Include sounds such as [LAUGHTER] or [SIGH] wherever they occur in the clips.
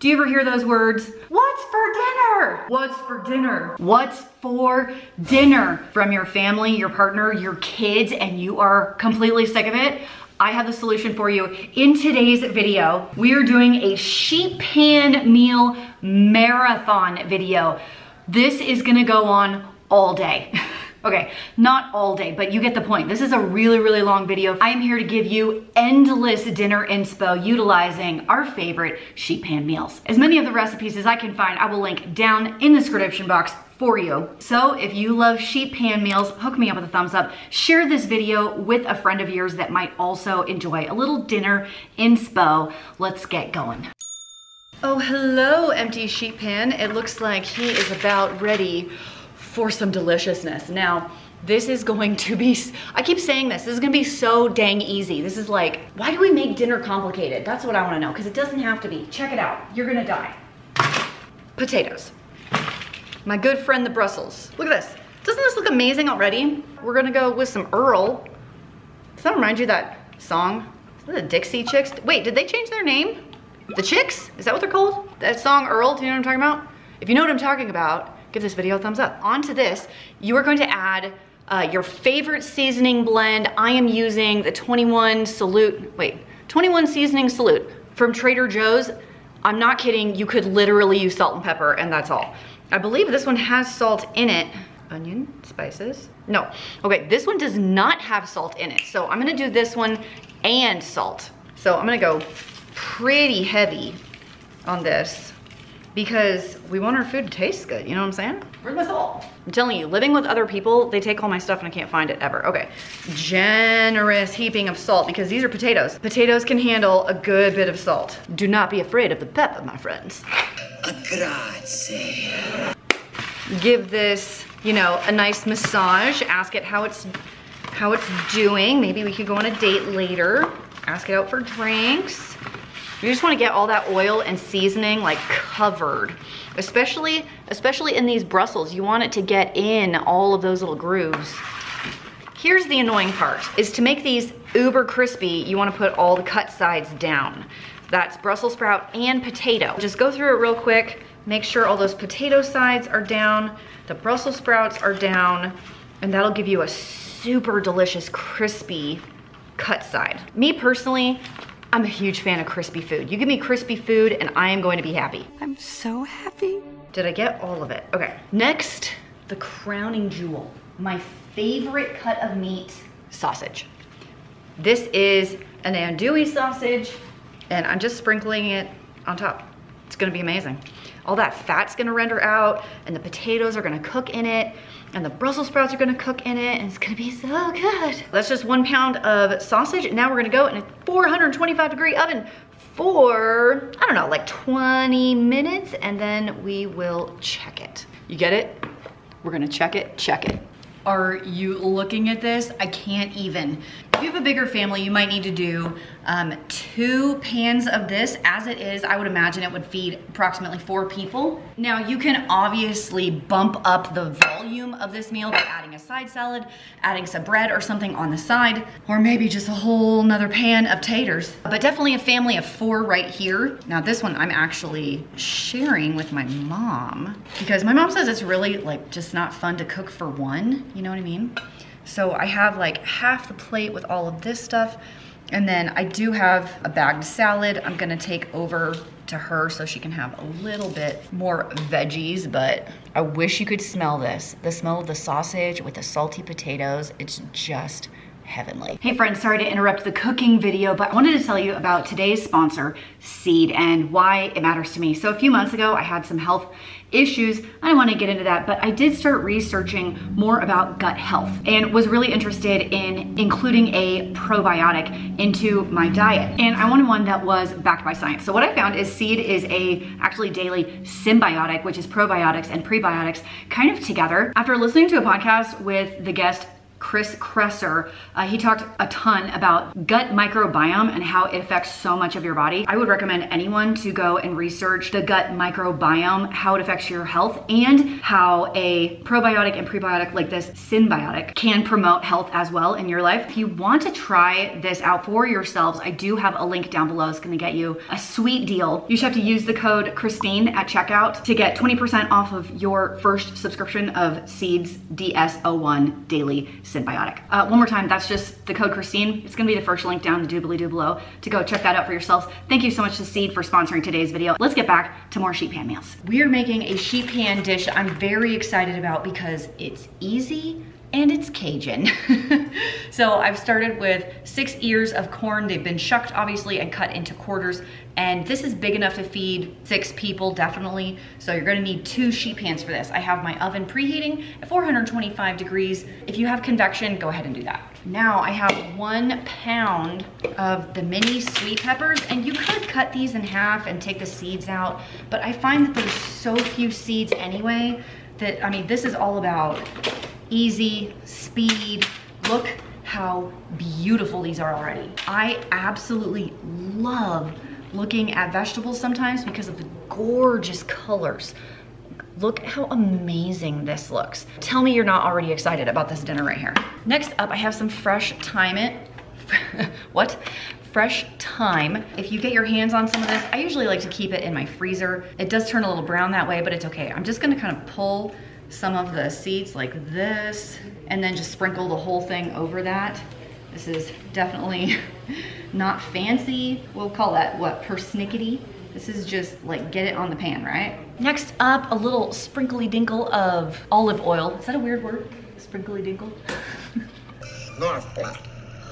Do you ever hear those words? What's for dinner? What's for dinner? What's for dinner? From your family, your partner, your kids, and you are completely sick of it? I have the solution for you. In today's video, we are doing a sheet pan meal marathon video. This is gonna go on all day. [LAUGHS] Okay, not all day, but you get the point. This is a really, really long video. I am here to give you endless dinner inspo utilizing our favorite sheet pan meals. As many of the recipes as I can find, I will link down in the description box for you. So if you love sheet pan meals, hook me up with a thumbs up. Share this video with a friend of yours that might also enjoy a little dinner inspo. Let's get going. Oh, hello, empty sheet pan. It looks like he is about ready for some deliciousness. Now, this is going to be, I keep saying this, this is gonna be so dang easy. This is like, why do we make dinner complicated? That's what I wanna know, because it doesn't have to be. Check it out, you're gonna die. Potatoes. My good friend, the Brussels. Look at this. Doesn't this look amazing already? We're gonna go with some Earl. Does that remind you that song? The Dixie Chicks? Wait, did they change their name? The Chicks? Is that what they're called? That song Earl, do you know what I'm talking about? If you know what I'm talking about, give this video a thumbs up. Onto this, you are going to add uh, your favorite seasoning blend. I am using the 21 Salute, wait, 21 Seasoning Salute from Trader Joe's. I'm not kidding, you could literally use salt and pepper and that's all. I believe this one has salt in it. Onion, spices, no. Okay, this one does not have salt in it. So I'm gonna do this one and salt. So I'm gonna go pretty heavy on this because we want our food to taste good, you know what I'm saying? Where's my salt? I'm telling you, living with other people, they take all my stuff and I can't find it ever. Okay, generous heaping of salt because these are potatoes. Potatoes can handle a good bit of salt. Do not be afraid of the pepper, my friends. Grazie. Give this, you know, a nice massage. Ask it how it's how it's doing. Maybe we could go on a date later. Ask it out for drinks. You just wanna get all that oil and seasoning like covered. Especially, especially in these Brussels, you want it to get in all of those little grooves. Here's the annoying part, is to make these uber crispy, you wanna put all the cut sides down. That's Brussels sprout and potato. Just go through it real quick, make sure all those potato sides are down, the Brussels sprouts are down, and that'll give you a super delicious crispy cut side. Me personally, I'm a huge fan of crispy food. You give me crispy food and I am going to be happy. I'm so happy. Did I get all of it? Okay. Next, the crowning jewel. My favorite cut of meat, sausage. This is an andouille sausage and I'm just sprinkling it on top. It's gonna be amazing. All that fat's gonna render out and the potatoes are gonna cook in it and the Brussels sprouts are gonna cook in it and it's gonna be so good. That's just one pound of sausage. Now we're gonna go in a 425 degree oven for, I don't know, like 20 minutes and then we will check it. You get it? We're gonna check it, check it. Are you looking at this? I can't even. If you have a bigger family, you might need to do um, two pans of this. As it is, I would imagine it would feed approximately four people. Now you can obviously bump up the volume of this meal by adding a side salad, adding some bread or something on the side, or maybe just a whole nother pan of taters. But definitely a family of four right here. Now this one I'm actually sharing with my mom because my mom says it's really like just not fun to cook for one, you know what I mean? So I have like half the plate with all of this stuff. And then I do have a bagged salad. I'm gonna take over to her so she can have a little bit more veggies, but I wish you could smell this. The smell of the sausage with the salty potatoes, it's just heavenly. Hey friends, sorry to interrupt the cooking video, but I wanted to tell you about today's sponsor, Seed, and why it matters to me. So a few months ago, I had some health issues. I don't want to get into that, but I did start researching more about gut health and was really interested in including a probiotic into my diet. And I wanted one that was backed by science. So what I found is Seed is a actually daily synbiotic, which is probiotics and prebiotics kind of together. After listening to a podcast with the guest Chris Kresser. Uh, he talked a ton about gut microbiome and how it affects so much of your body. I would recommend anyone to go and research the gut microbiome, how it affects your health, and how a probiotic and prebiotic like this synbiotic can promote health as well in your life. If you want to try this out for yourselves, I do have a link down below. It's gonna get you a sweet deal. You just have to use the code Christine at checkout to get 20% off of your first subscription of Seeds DS01 Daily Synbiotic. Uh, one more time, that's just the code Christine. It's gonna be the first link down the doobly doo below to go check that out for yourselves. Thank you so much to Seed for sponsoring today's video. Let's get back to more sheet pan meals. We are making a sheet pan dish I'm very excited about because it's easy and it's Cajun. [LAUGHS] so I've started with six ears of corn. They've been shucked obviously and cut into quarters. And this is big enough to feed six people, definitely. So you're gonna need two sheet pans for this. I have my oven preheating at 425 degrees. If you have convection, go ahead and do that. Now I have one pound of the mini sweet peppers and you could cut these in half and take the seeds out, but I find that there's so few seeds anyway that, I mean, this is all about easy, speed. Look how beautiful these are already. I absolutely love looking at vegetables sometimes because of the gorgeous colors. Look how amazing this looks. Tell me you're not already excited about this dinner right here. Next up, I have some fresh thyme it. [LAUGHS] what? Fresh thyme. If you get your hands on some of this, I usually like to keep it in my freezer. It does turn a little brown that way, but it's okay. I'm just gonna kind of pull some of the seeds like this and then just sprinkle the whole thing over that. This is definitely [LAUGHS] not fancy. We'll call that what, persnickety. This is just like get it on the pan, right? Next up, a little sprinkly dinkle of olive oil. Is that a weird word? Sprinkly dinkle? [LAUGHS]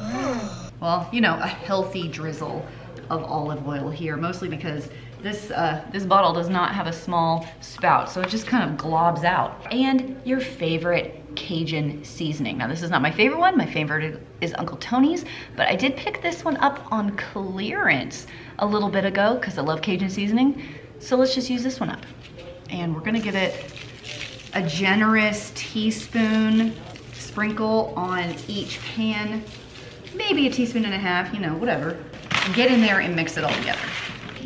Ah. well, you know, a healthy drizzle of olive oil here, mostly because this, uh, this bottle does not have a small spout, so it just kind of globs out. And your favorite Cajun seasoning. Now this is not my favorite one, my favorite is Uncle Tony's, but I did pick this one up on clearance a little bit ago because I love Cajun seasoning. So let's just use this one up. And we're gonna give it a generous teaspoon sprinkle on each pan, maybe a teaspoon and a half, you know, whatever. Get in there and mix it all together.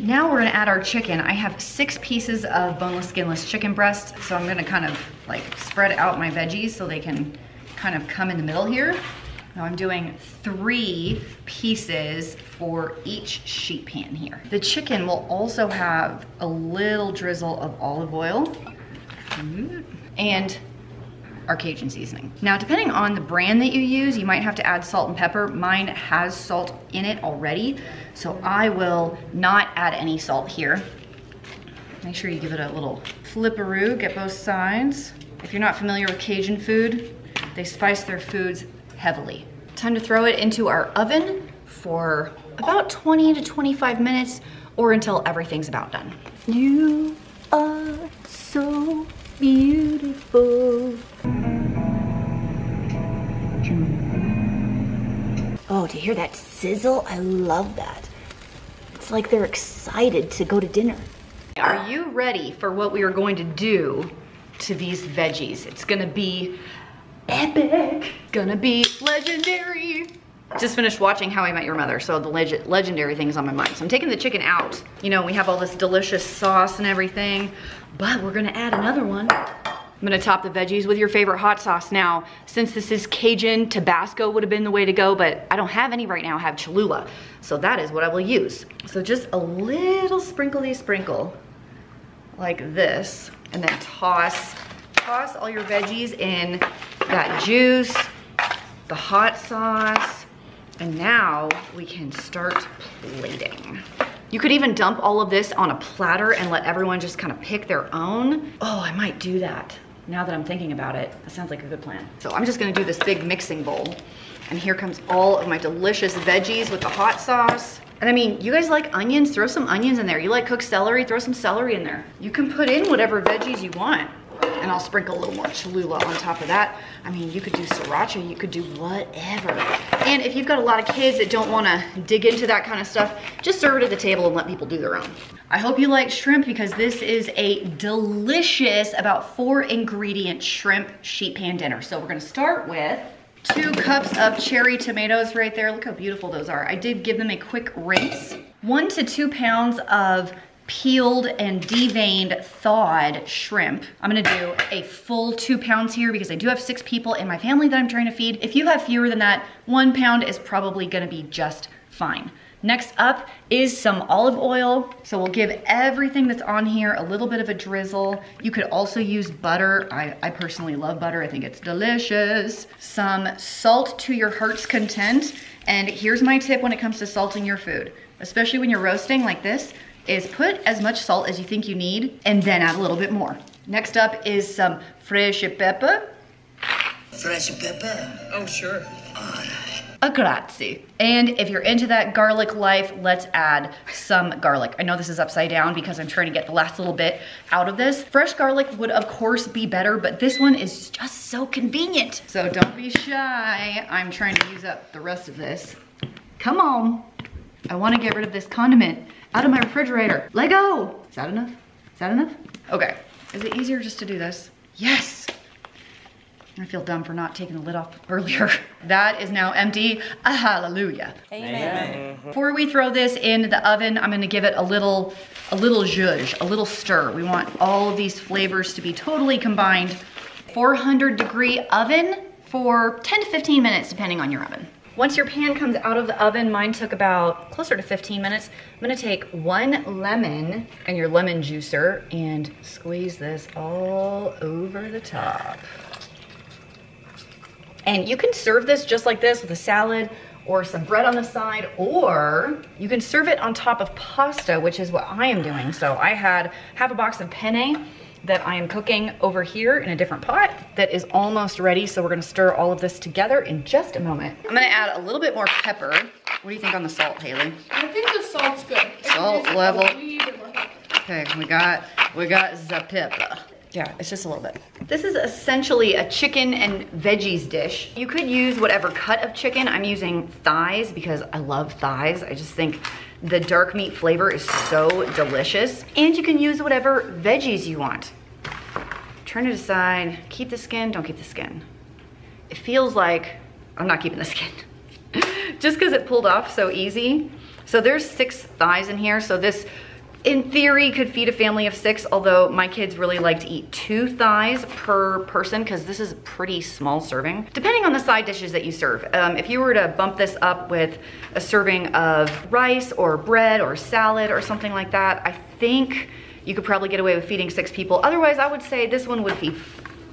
Now we're gonna add our chicken. I have six pieces of boneless, skinless chicken breast, so I'm gonna kind of like spread out my veggies so they can kind of come in the middle here. Now I'm doing three pieces for each sheet pan here. The chicken will also have a little drizzle of olive oil mm. and our Cajun seasoning. Now, depending on the brand that you use, you might have to add salt and pepper. Mine has salt in it already, so I will not add any salt here. Make sure you give it a little flipperoo, get both sides. If you're not familiar with Cajun food, they spice their foods heavily. Time to throw it into our oven for about 20 to 25 minutes or until everything's about done. You are so beautiful. Oh, to hear that sizzle, I love that. It's like they're excited to go to dinner. Are you ready for what we are going to do to these veggies? It's gonna be epic. Gonna be legendary. Just finished watching How I Met Your Mother, so the leg legendary thing is on my mind. So I'm taking the chicken out. You know, we have all this delicious sauce and everything, but we're gonna add another one. I'm gonna top the veggies with your favorite hot sauce. Now, since this is Cajun, Tabasco would have been the way to go, but I don't have any right now, I have Cholula. So that is what I will use. So just a little sprinkly sprinkle like this, and then toss, toss all your veggies in that juice, the hot sauce, and now we can start plating. You could even dump all of this on a platter and let everyone just kind of pick their own. Oh, I might do that. Now that I'm thinking about it, that sounds like a good plan. So I'm just gonna do this big mixing bowl. And here comes all of my delicious veggies with the hot sauce. And I mean, you guys like onions? Throw some onions in there. You like cooked celery? Throw some celery in there. You can put in whatever veggies you want and I'll sprinkle a little more Cholula on top of that. I mean, you could do sriracha, you could do whatever. And if you've got a lot of kids that don't wanna dig into that kind of stuff, just serve it at the table and let people do their own. I hope you like shrimp because this is a delicious, about four ingredient shrimp sheet pan dinner. So we're gonna start with Two cups of cherry tomatoes right there. Look how beautiful those are. I did give them a quick rinse. One to two pounds of peeled and deveined thawed shrimp. I'm gonna do a full two pounds here because I do have six people in my family that I'm trying to feed. If you have fewer than that, one pound is probably gonna be just fine. Next up is some olive oil. So we'll give everything that's on here a little bit of a drizzle. You could also use butter. I, I personally love butter. I think it's delicious. Some salt to your heart's content. And here's my tip when it comes to salting your food, especially when you're roasting like this, is put as much salt as you think you need and then add a little bit more. Next up is some fresh pepper. Fresh pepper? Oh, sure. a grazie. And if you're into that garlic life, let's add some garlic. I know this is upside down because I'm trying to get the last little bit out of this. Fresh garlic would of course be better, but this one is just so convenient. So don't be shy. I'm trying to use up the rest of this. Come on. I wanna get rid of this condiment out of my refrigerator. Lego! Is that enough? Is that enough? Okay. Is it easier just to do this? Yes. I feel dumb for not taking the lid off earlier. [LAUGHS] That is now empty. A hallelujah. Amen. Before we throw this in the oven, I'm gonna give it a little, a little zhuzh, a little stir. We want all of these flavors to be totally combined. 400 degree oven for 10 to 15 minutes, depending on your oven. Once your pan comes out of the oven, mine took about closer to 15 minutes. I'm gonna take one lemon and your lemon juicer and squeeze this all over the top. And you can serve this just like this with a salad or some bread on the side, or you can serve it on top of pasta, which is what I am doing. So I had half a box of penne that I am cooking over here in a different pot that is almost ready. So we're gonna stir all of this together in just a moment. I'm gonna add a little bit more pepper. What do you think on the salt, Haley? I think the salt's good. Salt level. wee bit more pepper. Okay, we got, we got the pepper. Yeah, it's just a little bit. This is essentially a chicken and veggies dish. You could use whatever cut of chicken. I'm using thighs because I love thighs. I just think the dark meat flavor is so delicious. And you can use whatever veggies you want. Turn it aside, keep the skin, don't keep the skin. It feels like I'm not keeping the skin. [LAUGHS] just because it pulled off so easy. So there's six thighs in here. So this, in theory, could feed a family of six, although my kids really like to eat two thighs per person because this is a pretty small serving. Depending on the side dishes that you serve. Um, if you were to bump this up with a serving of rice or bread or salad or something like that, I think you could probably get away with feeding six people. Otherwise, I would say this one would feed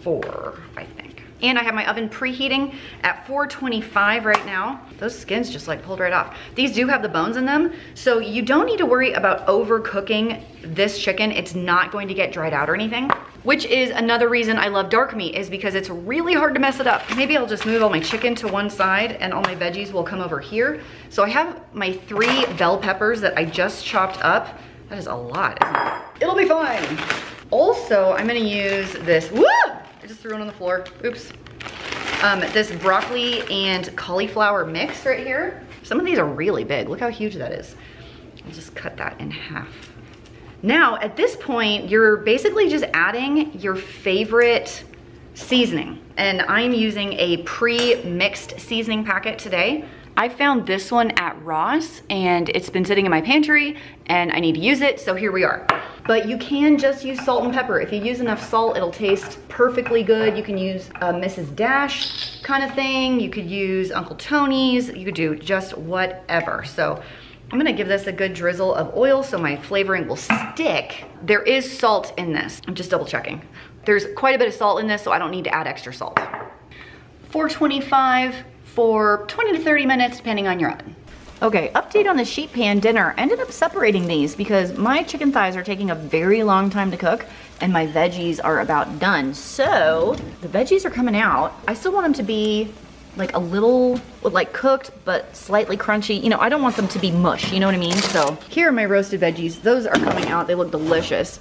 four, I think. And I have my oven preheating at 425 right now. Those skins just like pulled right off. These do have the bones in them, so you don't need to worry about overcooking this chicken. It's not going to get dried out or anything, which is another reason I love dark meat is because it's really hard to mess it up. Maybe I'll just move all my chicken to one side and all my veggies will come over here. So I have my three bell peppers that I just chopped up. That is a lot. It'll be fine. Also, I'm gonna use this! Just threw it on the floor, oops. Um, this broccoli and cauliflower mix right here. Some of these are really big, look how huge that is. I'll just cut that in half. Now, at this point, you're basically just adding your favorite seasoning. And I'm using a pre-mixed seasoning packet today. I found this one at Ross and it's been sitting in my pantry and I need to use it, so here we are. But you can just use salt and pepper. If you use enough salt, it'll taste perfectly good. You can use a Mrs. Dash kind of thing. You could use Uncle Tony's. You could do just whatever. So I'm gonna give this a good drizzle of oil so my flavoring will stick. There is salt in this. I'm just double checking. There's quite a bit of salt in this, so I don't need to add extra salt. 425 for 20 to 30 minutes, depending on your oven. Okay, update on the sheet pan dinner. Ended up separating these because my chicken thighs are taking a very long time to cook and my veggies are about done. So the veggies are coming out. I still want them to be like a little like cooked but slightly crunchy. You know, I don't want them to be mush, you know what I mean? So here are my roasted veggies. Those are coming out. They look delicious.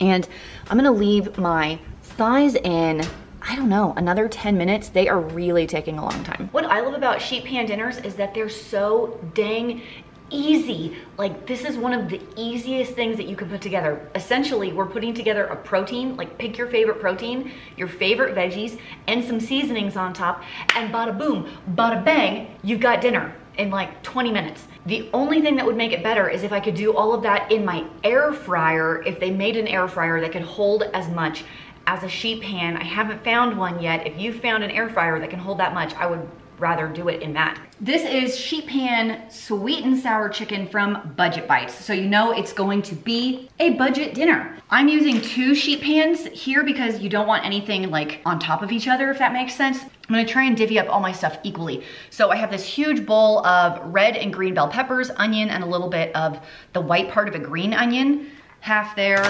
And I'm gonna leave my thighs in I don't know, another 10 minutes. They are really taking a long time. What I love about sheet pan dinners is that they're so dang easy. Like this is one of the easiest things that you can put together. Essentially, we're putting together a protein, like pick your favorite protein, your favorite veggies, and some seasonings on top, and bada boom, bada bang, you've got dinner in like 20 minutes. The only thing that would make it better is if I could do all of that in my air fryer, if they made an air fryer that could hold as much as a sheet pan. I haven't found one yet. If you found an air fryer that can hold that much, I would rather do it in that. This is sheet pan sweet and sour chicken from Budget Bytes. So you know it's going to be a budget dinner. I'm using two sheet pans here because you don't want anything like on top of each other, if that makes sense. I'm gonna try and divvy up all my stuff equally. So I have this huge bowl of red and green bell peppers, onion, and a little bit of the white part of a green onion. Half there,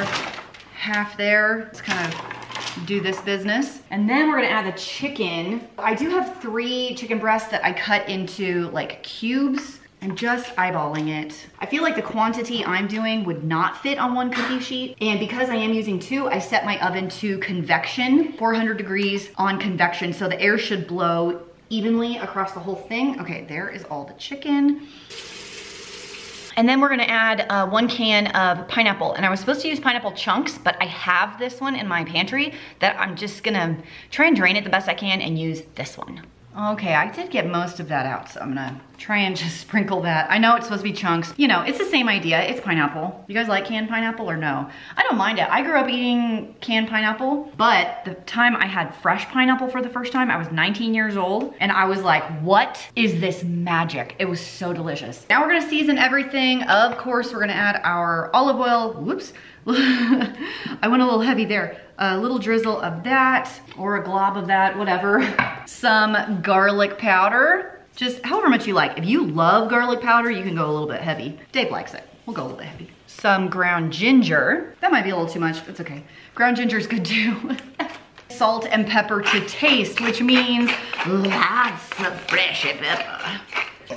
half there. It's kind of do this business. And then we're gonna add the chicken. I do have three chicken breasts that I cut into like cubes. I'm just eyeballing it. I feel like the quantity I'm doing would not fit on one cookie sheet. And because I am using two, I set my oven to convection, 400 degrees on convection. So the air should blow evenly across the whole thing. Okay, there is all the chicken. And then we're gonna add uh, one can of pineapple. And I was supposed to use pineapple chunks, but I have this one in my pantry that I'm just gonna try and drain it the best I can and use this one. Okay, I did get most of that out, so I'm gonna try and just [LAUGHS] sprinkle that. I know it's supposed to be chunks. You know, it's the same idea. It's pineapple. You guys like canned pineapple or no? I don't mind it. I grew up eating canned pineapple, but the time I had fresh pineapple for the first time, I was 19 years old, and I was like, what is this magic? It was so delicious. Now we're gonna season everything. Of course, we're gonna add our olive oil. Whoops. [LAUGHS] I went a little heavy there. A little drizzle of that, or a glob of that, whatever. [LAUGHS] Some garlic powder, just however much you like. If you love garlic powder, you can go a little bit heavy. Dave likes it. We'll go a little bit heavy. Some ground ginger. That might be a little too much, but it's okay. Ground ginger is good too. [LAUGHS] Salt and pepper to taste, which means lots of fresh pepper.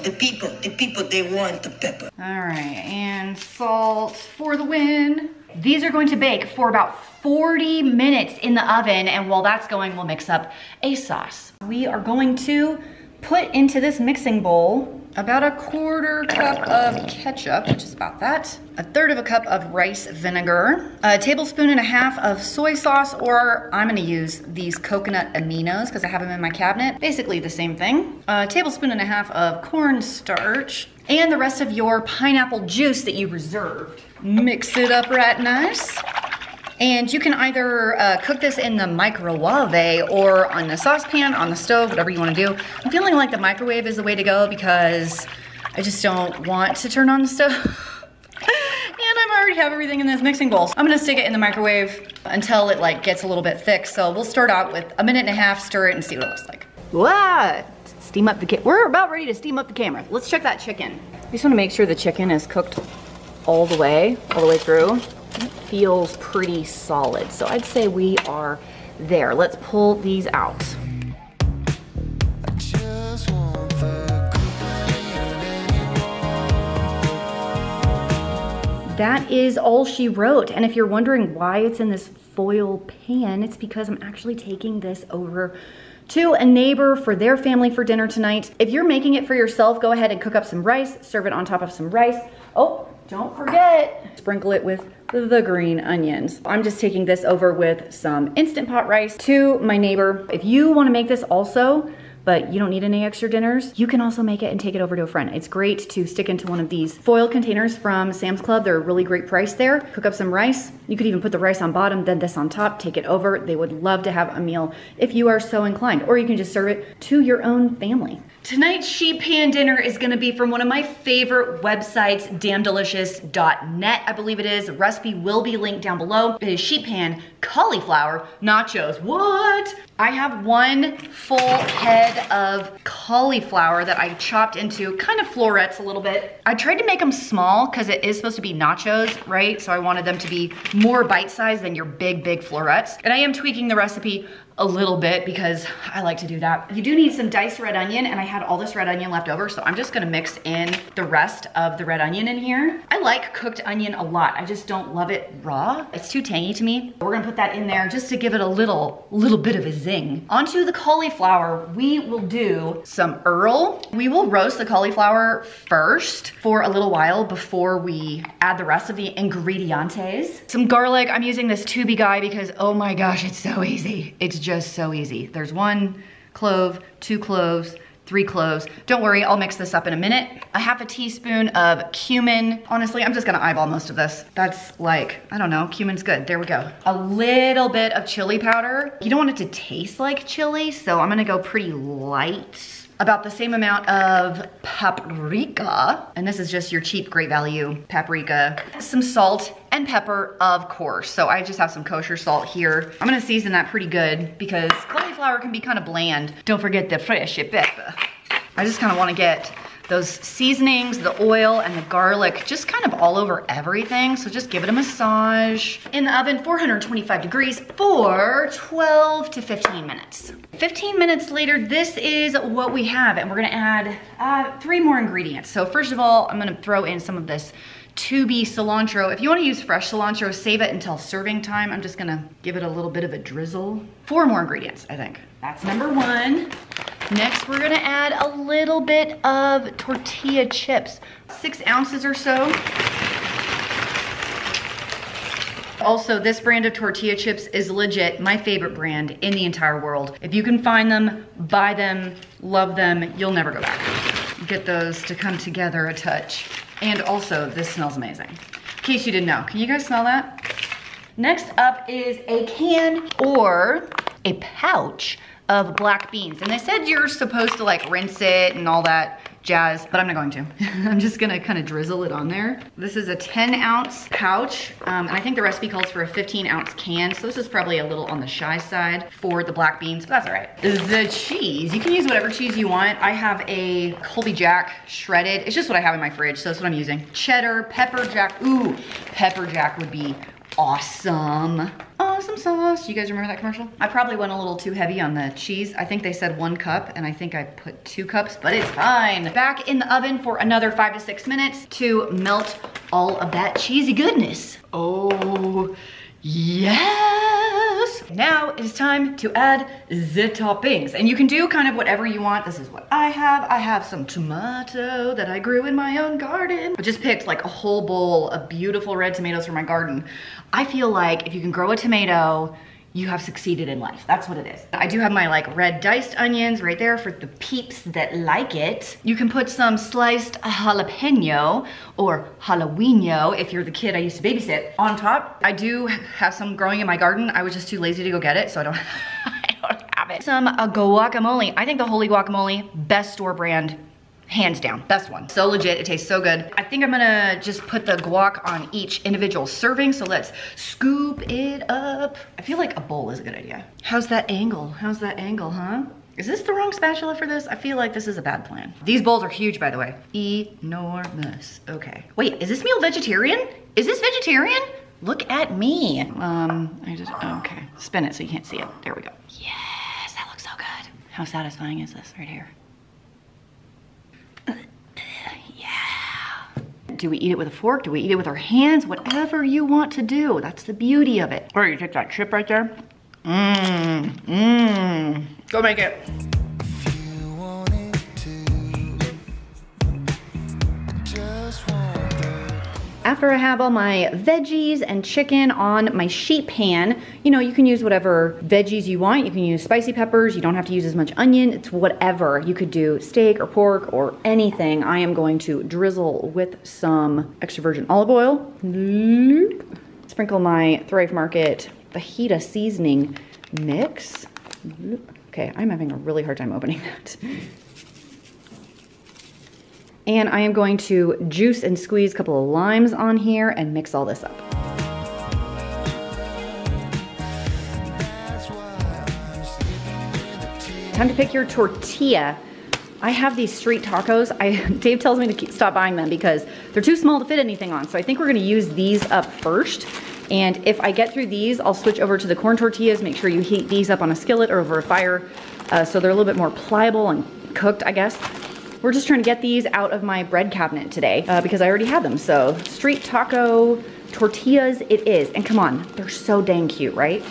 The people, the people, they want the pepper. All right, and salt for the win. These are going to bake for about 40 minutes in the oven, and while that's going, we'll mix up a sauce. We are going to put into this mixing bowl about a quarter cup of ketchup, which is about that, a third of a cup of rice vinegar, a tablespoon and a half of soy sauce, or I'm gonna use these coconut aminos because I have them in my cabinet. Basically the same thing. A tablespoon and a half of cornstarch, and the rest of your pineapple juice that you reserved. Mix it up right nice. And you can either uh, cook this in the microwave or on the saucepan, on the stove, whatever you wanna do. I'm feeling like the microwave is the way to go because I just don't want to turn on the stove. [LAUGHS] and I already have everything in this mixing bowl. I'm gonna stick it in the microwave until it like gets a little bit thick. So we'll start out with a minute and a half, stir it and see what it looks like. What? Steam up the, kit. we're about ready to steam up the camera. Let's check that chicken. I just wanna make sure the chicken is cooked all the way, all the way through feels pretty solid. So I'd say we are there. Let's pull these out. That is all she wrote. And if you're wondering why it's in this foil pan, it's because I'm actually taking this over to a neighbor for their family for dinner tonight. If you're making it for yourself, go ahead and cook up some rice, serve it on top of some rice. Oh, don't forget, sprinkle it with the green onions. I'm just taking this over with some Instant Pot rice to my neighbor. If you wanna make this also, but you don't need any extra dinners, you can also make it and take it over to a friend. It's great to stick into one of these foil containers from Sam's Club. They're a really great price there. Cook up some rice. You could even put the rice on bottom, then this on top, take it over. They would love to have a meal if you are so inclined, or you can just serve it to your own family. Tonight's sheet pan dinner is gonna be from one of my favorite websites, damndelicious.net, I believe it is. The recipe will be linked down below. It is sheet pan cauliflower nachos. What? I have one full head of cauliflower that I chopped into kind of florets a little bit. I tried to make them small because it is supposed to be nachos, right? So I wanted them to be more bite-sized than your big, big florets. And I am tweaking the recipe a little bit because I like to do that. You do need some diced red onion and I had all this red onion left over. So I'm just gonna mix in the rest of the red onion in here. I like cooked onion a lot. I just don't love it raw. It's too tangy to me. We're gonna put that in there just to give it a little, little bit of a zing. Onto the cauliflower, we will do some Earl. We will roast the cauliflower first for a little while before we add the rest of the ingredientes. Some garlic, I'm using this tubey guy because oh my gosh, it's so easy. It's just so easy. There's one clove, two cloves, three cloves. Don't worry, I'll mix this up in a minute. A half a teaspoon of cumin. Honestly, I'm just gonna eyeball most of this. That's like, I don't know, cumin's good. There we go. A little bit of chili powder. You don't want it to taste like chili, so I'm gonna go pretty light about the same amount of paprika, and this is just your cheap great value paprika, some salt and pepper, of course. So I just have some kosher salt here. I'm gonna season that pretty good because cauliflower can be kind of bland. Don't forget the fresh pepper. I just kind of wanna get those seasonings, the oil, and the garlic just kind of all over everything. So just give it a massage. In the oven, 425 degrees for 12 to 15 minutes. 15 minutes later, this is what we have. And we're gonna add uh, three more ingredients. So first of all, I'm gonna throw in some of this tubey cilantro. If you wanna use fresh cilantro, save it until serving time. I'm just gonna give it a little bit of a drizzle. Four more ingredients, I think. That's number one. Next, we're gonna add a little bit of tortilla chips, six ounces or so. Also, this brand of tortilla chips is legit my favorite brand in the entire world. If you can find them, buy them, love them, you'll never go back. Get those to come together a touch. And also, this smells amazing. In case you didn't know, can you guys smell that? Next up is a can or a pouch of black beans. And they said you're supposed to like rinse it and all that jazz, but I'm not going to. [LAUGHS] I'm just gonna kind of drizzle it on there. This is a 10 ounce pouch, um, and I think the recipe calls for a 15 ounce can, so this is probably a little on the shy side for the black beans, but that's all right. The cheese, you can use whatever cheese you want. I have a Colby Jack shredded. It's just what I have in my fridge, so that's what I'm using. Cheddar, pepper jack, ooh, pepper jack would be awesome. Awesome sauce. You guys remember that commercial? I probably went a little too heavy on the cheese. I think they said one cup and I think I put two cups, but it's fine. Back in the oven for another five to six minutes to melt all of that cheesy goodness. Oh, Yes! Now it is time to add the toppings. And you can do kind of whatever you want. This is what I have. I have some tomato that I grew in my own garden. I just picked like a whole bowl of beautiful red tomatoes from my garden. I feel like if you can grow a tomato, you have succeeded in life. That's what it is. I do have my like red diced onions right there for the peeps that like it. You can put some sliced jalapeno or jalapeno if you're the kid I used to babysit on top. I do have some growing in my garden. I was just too lazy to go get it, so I don't, [LAUGHS] I don't have it. Some uh, guacamole. I think the Holy Guacamole, best store brand hands down, best one. So legit, it tastes so good. I think I'm gonna just put the guac on each individual serving, so let's scoop it up. I feel like a bowl is a good idea. How's that angle? How's that angle, huh? Is this the wrong spatula for this? I feel like this is a bad plan. These bowls are huge, by the way. Enormous, okay. Wait, is this meal vegetarian? Is this vegetarian? Look at me. Um, I just, okay. Spin it so you can't see it. There we go. Yes, that looks so good. How satisfying is this right here? Do we eat it with a fork? Do we eat it with our hands? Whatever you want to do. That's the beauty of it. Or you take that chip right there. Mmm, mmm. Go make it. After I have all my veggies and chicken on my sheet pan, you know, you can use whatever veggies you want. You can use spicy peppers. You don't have to use as much onion. It's whatever. You could do steak or pork or anything. I am going to drizzle with some extra virgin olive oil. Sprinkle my Thrive Market fajita seasoning mix. Okay, I'm having a really hard time opening that. And I am going to juice and squeeze a couple of limes on here and mix all this up. Time to pick your tortilla. I have these street tacos. I, [LAUGHS] Dave tells me to keep, stop buying them because they're too small to fit anything on. So I think we're gonna use these up first And if I get through these, I'll switch over to the corn tortillas. Make sure you heat these up on a skillet or over a fire uh, so they're a little bit more pliable and cooked, I guess. We're just trying to get these out of my bread cabinet today uh, because I already had them. So street taco tortillas it is. And come on, they're so dang cute, right?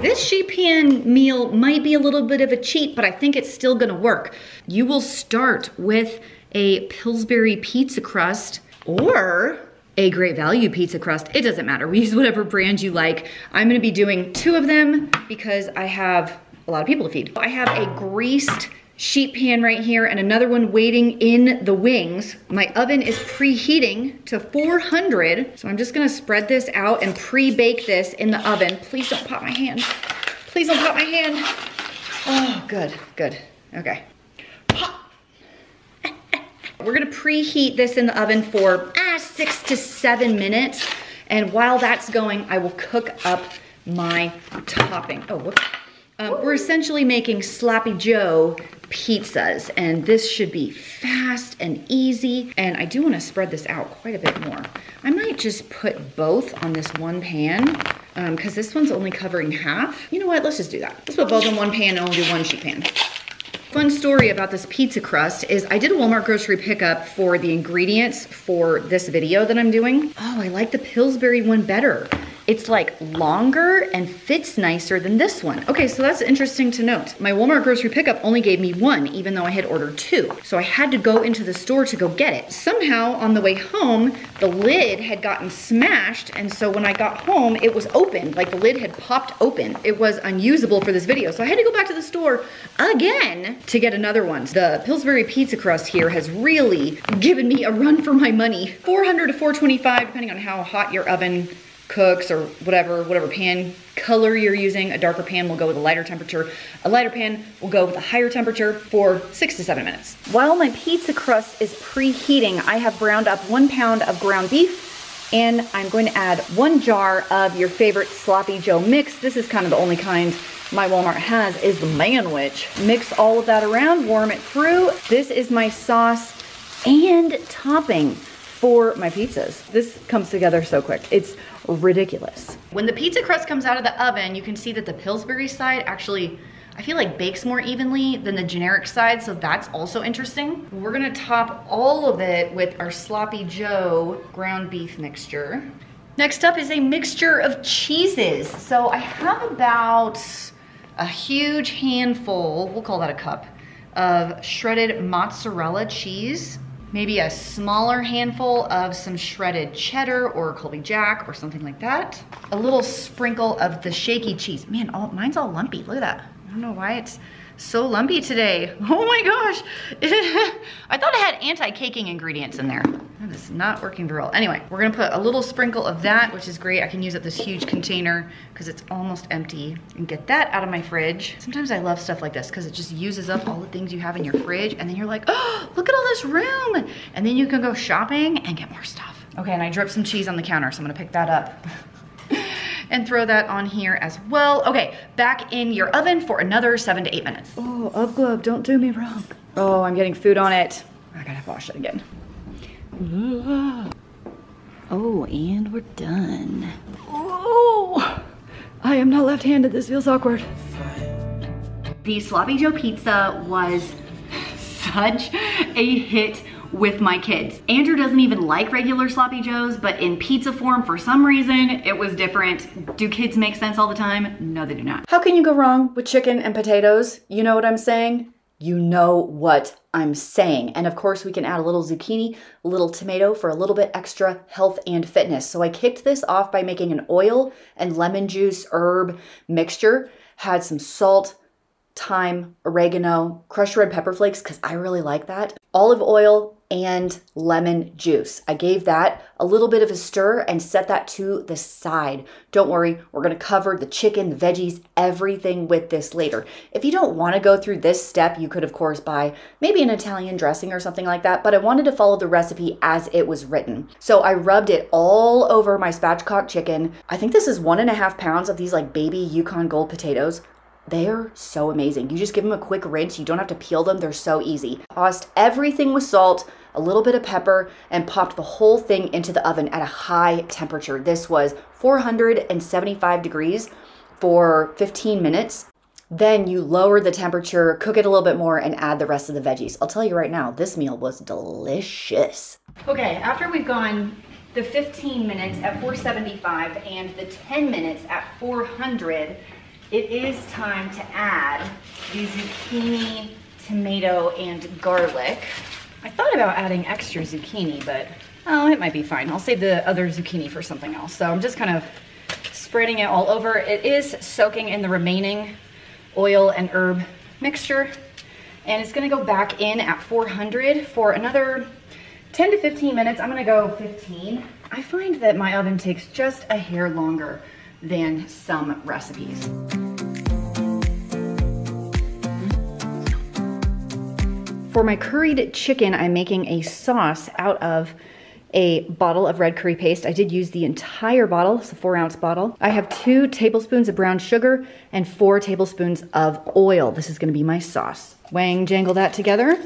This sheet pan meal might be a little bit of a cheat, but I think it's still gonna work. You will start with a Pillsbury pizza crust or a great value pizza crust. It doesn't matter. We use whatever brand you like. I'm gonna be doing two of them because I have a lot of people to feed. I have a greased sheet pan right here and another one waiting in the wings. My oven is preheating to 400. So I'm just gonna spread this out and pre-bake this in the oven. Please don't pop my hand. Please don't pop my hand. Oh, good, good. Okay. Pop. We're gonna preheat this in the oven for ah, six to seven minutes. And while that's going, I will cook up my topping. Oh, whoops. Um, we're essentially making Sloppy Joe pizzas and this should be fast and easy. And I do wanna spread this out quite a bit more. I might just put both on this one pan because um, this one's only covering half. You know what, let's just do that. Let's put both in one pan and only do one sheet pan. Fun story about this pizza crust is I did a Walmart grocery pickup for the ingredients for this video that I'm doing. Oh, I like the Pillsbury one better. It's like longer and fits nicer than this one. Okay, so that's interesting to note. My Walmart grocery pickup only gave me one, even though I had ordered two. So I had to go into the store to go get it. Somehow on the way home, the lid had gotten smashed. And so when I got home, it was open, like the lid had popped open. It was unusable for this video. So I had to go back to the store again to get another one. The Pillsbury pizza crust here has really given me a run for my money. 400 to 425, depending on how hot your oven cooks or whatever, whatever pan color you're using. A darker pan will go with a lighter temperature. A lighter pan will go with a higher temperature for six to seven minutes. While my pizza crust is preheating, I have browned up one pound of ground beef and I'm going to add one jar of your favorite Sloppy Joe mix. This is kind of the only kind my Walmart has is the Manwich. Mix all of that around, warm it through. This is my sauce and topping for my pizzas. This comes together so quick. It's ridiculous. When the pizza crust comes out of the oven, you can see that the Pillsbury side actually I feel like bakes more evenly than the generic side, so that's also interesting. We're gonna top all of it with our Sloppy Joe ground beef mixture. Next up is a mixture of cheeses. So I have about a huge handful, we'll call that a cup, of shredded mozzarella cheese maybe a smaller handful of some shredded cheddar or Colby Jack or something like that. A little sprinkle of the shaky cheese. Man, all, mine's all lumpy. Look at that. I don't know why it's so lumpy today. [LAUGHS] Oh my gosh. [LAUGHS] I thought it had anti-caking ingredients in there. That is not working very well. Anyway, we're gonna put a little sprinkle of that, which is great. I can use up this huge container because it's almost empty and get that out of my fridge. Sometimes I love stuff like this because it just uses up all the things you have in your fridge and then you're like, oh, look at all this room. And then you can go shopping and get more stuff. Okay, and I dripped some cheese on the counter, so I'm gonna pick that up. [LAUGHS] and throw that on here as well. Okay, back in your oven for another seven to eight minutes. Oh, Ove Glove, don't do me wrong. Oh, I'm getting food on it. I gotta wash it again. Oh, and we're done. Oh, I am not left-handed. This feels awkward. The Sloppy Joe pizza was such a hit with my kids. Andrew doesn't even like regular Sloppy Joes, but in pizza form, for some reason, it was different. Do kids make sense all the time? No, they do not. How can you go wrong with chicken and potatoes? You know what I'm saying? You know what I'm saying. And of course, we can add a little zucchini, a little tomato for a little bit extra health and fitness. So I kicked this off by making an oil and lemon juice herb mixture, had some salt, thyme, oregano, crushed red pepper flakes, because I really like that, olive oil, and lemon juice. I gave that a little bit of a stir and set that to the side. Don't worry, we're gonna cover the chicken, the veggies, everything with this later. If you don't wanna go through this step, you could of course buy maybe an Italian dressing or something like that, but I wanted to follow the recipe as it was written. So I rubbed it all over my spatchcock chicken. I think this is one and a half pounds of these like baby Yukon Gold potatoes. They're so amazing. You just give them a quick rinse. You don't have to peel them. They're so easy. Tossed everything with salt, a little bit of pepper, and popped the whole thing into the oven at a high temperature. This was 475 degrees for 15 minutes. Then you lower the temperature, cook it a little bit more, and add the rest of the veggies. I'll tell you right now, this meal was delicious. Okay, after we've gone the 15 minutes at 475 and the 10 minutes at 400, it is time to add the zucchini, tomato, and garlic. I thought about adding extra zucchini, but oh, it might be fine. I'll save the other zucchini for something else. So I'm just kind of spreading it all over. It is soaking in the remaining oil and herb mixture. And it's gonna go back in at 400 for another 10 to 15 minutes. I'm gonna go 15. I find that my oven takes just a hair longer than some recipes. For my curried chicken, I'm making a sauce out of a bottle of red curry paste. I did use the entire bottle, it's a four ounce bottle. I have two tablespoons of brown sugar and four tablespoons of oil. This is gonna be my sauce. Wang jangle that together.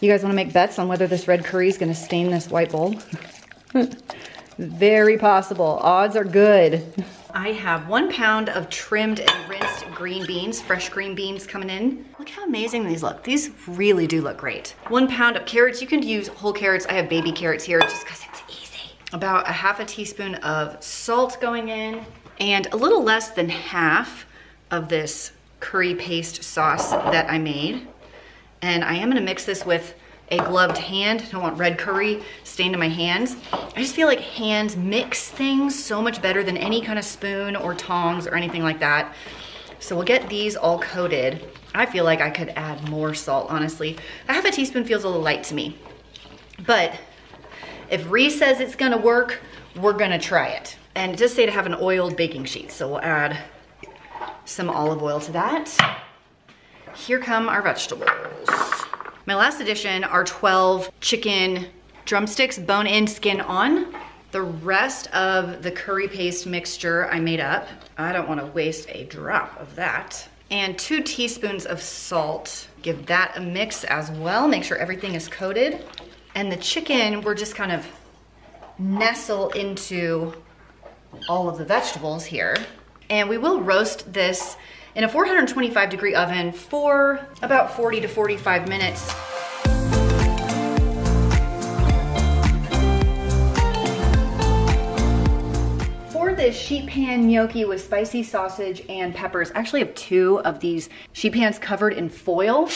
You guys wanna make bets on whether this red curry is gonna stain this white bowl? [LAUGHS] Very possible, odds are good. I have one pound of trimmed and rinsed green beans, fresh green beans coming in. Look how amazing these look. These really do look great. One pound of carrots. You can use whole carrots. I have baby carrots here just because it's easy. About a half a teaspoon of salt going in and a little less than half of this curry paste sauce that I made. And I am gonna mix this with a gloved hand. I don't want red curry stained in my hands. I just feel like hands mix things so much better than any kind of spoon or tongs or anything like that. So we'll get these all coated. I feel like I could add more salt, honestly. A half a teaspoon feels a little light to me. But if Ree says it's gonna work, we're gonna try it. And just say to have an oiled baking sheet. So we'll add some olive oil to that. Here come our vegetables. My last addition are 12 chicken drumsticks, bone in, skin on. The rest of the curry paste mixture I made up. I don't wanna waste a drop of that. And two teaspoons of salt. Give that a mix as well. Make sure everything is coated. And the chicken, we're just kind of nestle into all of the vegetables here. And we will roast this in a 425 degree oven for about 40 to 45 minutes. This sheet pan gnocchi with spicy sausage and peppers, I actually have two of these sheet pans covered in foil,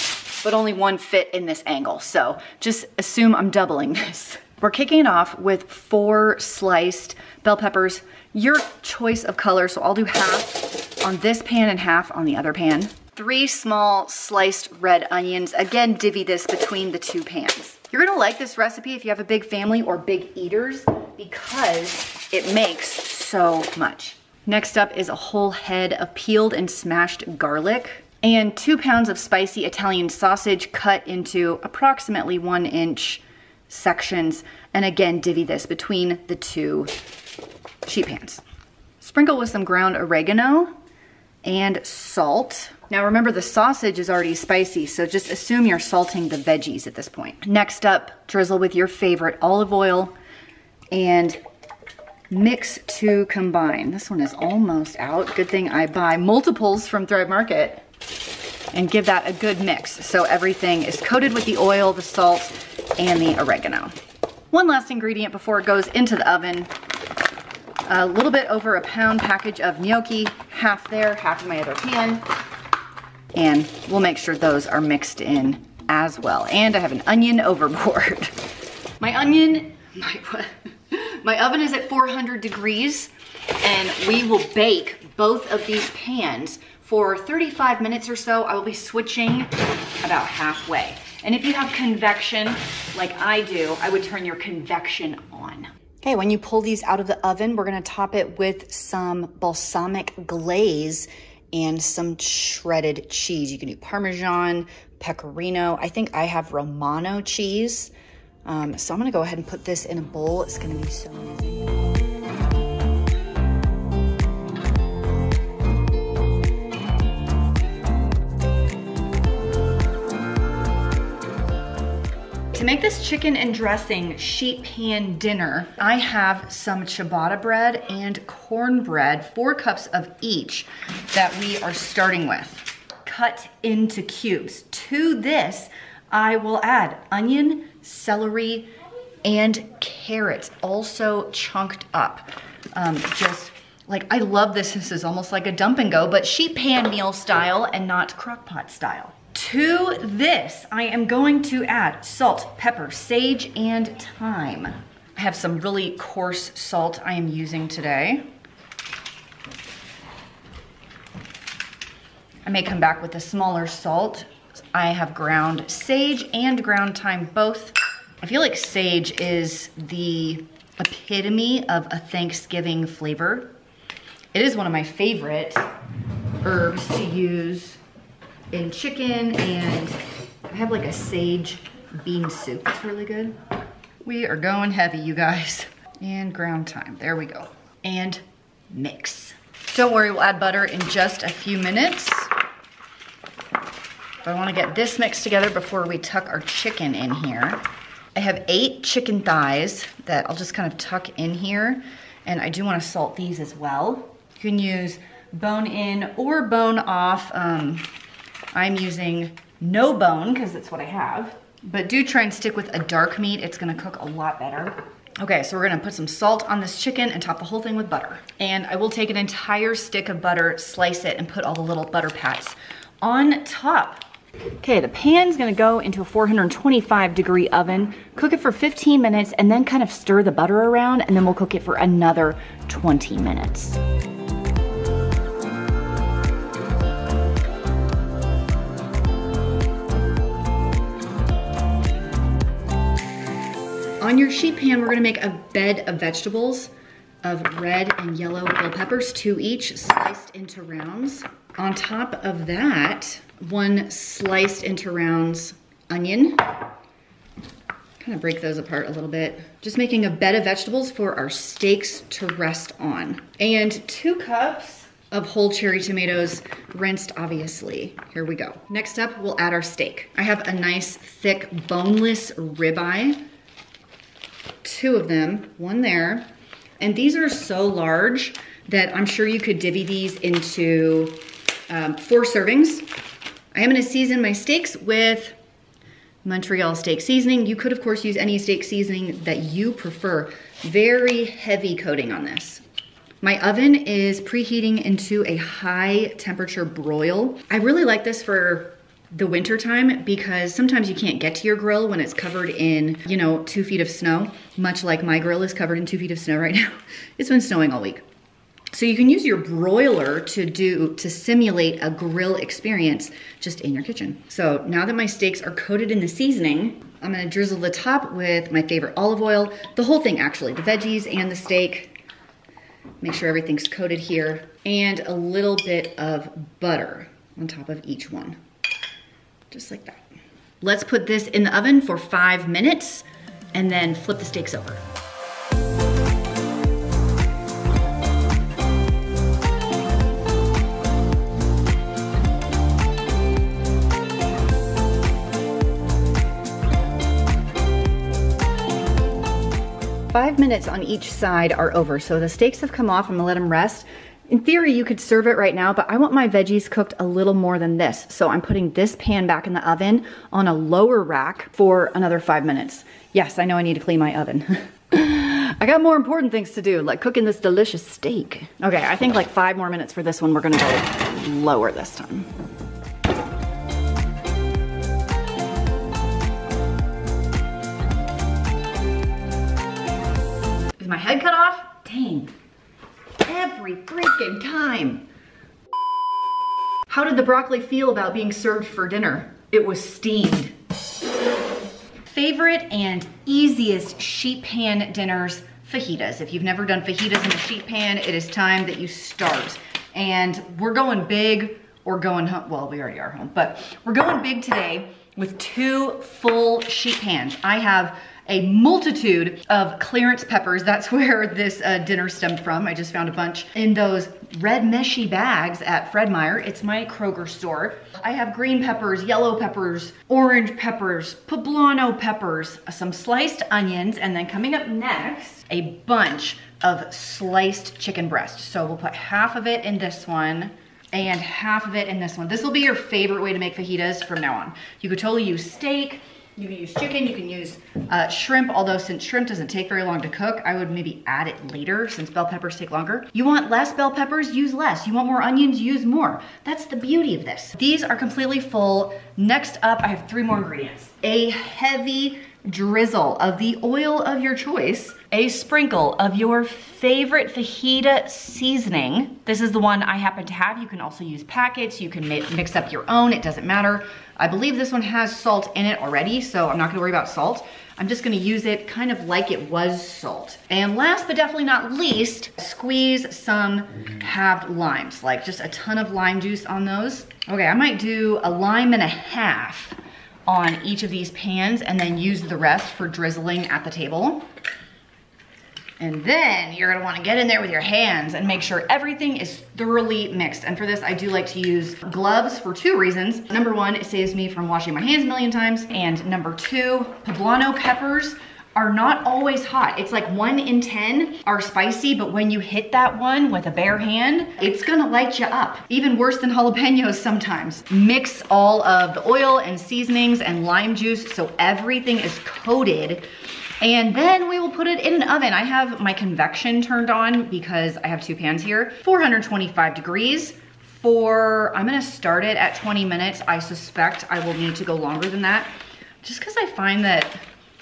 but only one fit in this angle. So just assume I'm doubling [LAUGHS] this. We're kicking it off with four sliced bell peppers, your choice of color. So I'll do half on this pan and half on the other pan. Three small sliced red onions. Again, divvy this between the two pans. You're gonna like this recipe if you have a big family or big eaters because it makes so much. Next up is a whole head of peeled and smashed garlic and two pounds of spicy Italian sausage cut into approximately one inch sections. And again, divvy this between the two sheet pans. Sprinkle with some ground oregano and salt. Now remember the sausage is already spicy, so just assume you're salting the veggies at this point. Next up, drizzle with your favorite olive oil and mix to combine. This one is almost out. Good thing I buy multiples from Thrive Market and give that a good mix so everything is coated with the oil, the salt, and the oregano. One last ingredient before it goes into the oven. A little bit over a pound package of gnocchi, half there, half in my other pan. And we'll make sure those are mixed in as well. And I have an onion overboard. [LAUGHS] my onion, my, [LAUGHS] [LAUGHS] my oven is at 400 degrees and we will bake both of these pans for 35 minutes or so. I will be switching about halfway. And if you have convection like I do, I would turn your convection on. Okay, when you pull these out of the oven, we're gonna top it with some balsamic glaze and some shredded cheese. You can do Parmesan, Pecorino. I think I have Romano cheese. Um, so I'm gonna go ahead and put this in a bowl. It's gonna be so amazing. To make this chicken and dressing sheet pan dinner, I have some ciabatta bread and cornbread, four cups of each that we are starting with, cut into cubes. To this, I will add onion, celery, and carrots, also chunked up. Um, just like, I love this. This is almost like a dump and go, but sheet pan meal style and not crock pot style. To this, I am going to add salt, pepper, sage, and thyme. I have some really coarse salt I am using today. I may come back with a smaller salt. I have ground sage and ground thyme both. I feel like sage is the epitome of a Thanksgiving flavor. It is one of my favorite herbs to use in chicken and I have like a sage bean soup. It's really good. We are going heavy, you guys. And ground thyme, there we go. And mix. Don't worry, we'll add butter in just a few minutes. I wanna get this mixed together before we tuck our chicken in here. I have eight chicken thighs that I'll just kind of tuck in here. And I do wanna salt these as well. You can use bone in or bone off um, I'm using no bone because that's what I have. But do try and stick with a dark meat. It's gonna cook a lot better. Okay, so we're gonna put some salt on this chicken and top the whole thing with butter. And I will take an entire stick of butter, slice it, and put all the little butter pats on top. Okay, the pan's gonna go into a 425 degree oven, cook it for 15 minutes, and then kind of stir the butter around, and then we'll cook it for another 20 minutes. On your sheet pan, we're gonna make a bed of vegetables of red and yellow bell peppers, two each, sliced into rounds. On top of that, one sliced into rounds onion. Kind of break those apart a little bit. Just making a bed of vegetables for our steaks to rest on. And two cups of whole cherry tomatoes, rinsed obviously. Here we go. Next up, we'll add our steak. I have a nice thick boneless ribeye two of them, one there. And these are so large that I'm sure you could divvy these into um, four servings. I am gonna season my steaks with Montreal steak seasoning. You could of course use any steak seasoning that you prefer. Very heavy coating on this. My oven is preheating into a high temperature broil. I really like this for the winter time because sometimes you can't get to your grill when it's covered in, you know, two feet of snow, much like my grill is covered in two feet of snow right [LAUGHS] now. It's been snowing all week. So you can use your broiler to do, to simulate a grill experience just in your kitchen. So now that my steaks are coated in the seasoning, I'm gonna drizzle the top with my favorite olive oil, the whole thing actually, the veggies and the steak. Make sure everything's coated here and a little bit of butter on top of each one just like that. Let's put this in the oven for five minutes and then flip the steaks over. Five minutes on each side are over, so the steaks have come off. I'm gonna let them rest. In theory, you could serve it right now, but I want my veggies cooked a little more than this. So I'm putting this pan back in the oven on a lower rack for another five minutes. Yes, I know I need to clean my oven. [LAUGHS] I got more important things to do, like cooking this delicious steak. Okay, I think like five more minutes for this one. We're gonna go lower this time. Is my head cut off? Dang every freaking time. How did the broccoli feel about being served for dinner? It was steamed. favorite and easiest sheet pan dinners, fajitas. If you've never done fajitas in a sheet pan, it is time that you start. And we're going big or going home. Well, we already are home, but we're going big today with two full sheet pans. I have a multitude of clearance peppers. That's [LAUGHS] where this uh, dinner stemmed from. I just found a bunch in those red meshy bags at Fred Meyer. It's my Kroger store. I have green peppers, yellow peppers, orange peppers, poblano peppers, some sliced onions, and then coming up next, a bunch of sliced chicken breast. So we'll put half of it in this one and half of it in this one. This will be your favorite way to make fajitas from now on. You could totally use steak, you can use chicken, you can use uh, shrimp, although since shrimp doesn't take very long to cook, I would maybe add it later since bell peppers take longer. You want less bell peppers, use less. You want more onions, use more. That's the beauty of this. These are completely full. Next up, I have three more ingredients. A heavy drizzle of the oil of your choice, a sprinkle of your favorite fajita seasoning. This is the one I happen to have. You can also use packets. You can mix up your own. It doesn't matter. I believe this one has salt in it already, so I'm not gonna worry about salt. I'm just gonna use it kind of like it was salt. And last but definitely not least, squeeze some halved limes, like just a ton of lime juice on those. Okay, I might do a lime and a half on each of these pans and then use the rest for drizzling at the table. And then you're gonna wanna get in there with your hands and make sure everything is thoroughly mixed. And for this, I do like to use gloves for two reasons. Number one, it saves me from washing my hands a million times. And number two, poblano peppers are not always hot. It's like one in 10 are spicy, but when you hit that one with a bare hand, it's gonna light you up. Even worse than jalapenos sometimes. Mix all of the oil and seasonings and lime juice so everything is coated and then we will put it in an oven. I have my convection turned on because I have two pans here. 425 degrees for, I'm gonna start it at 20 minutes. I suspect I will need to go longer than that just because I find that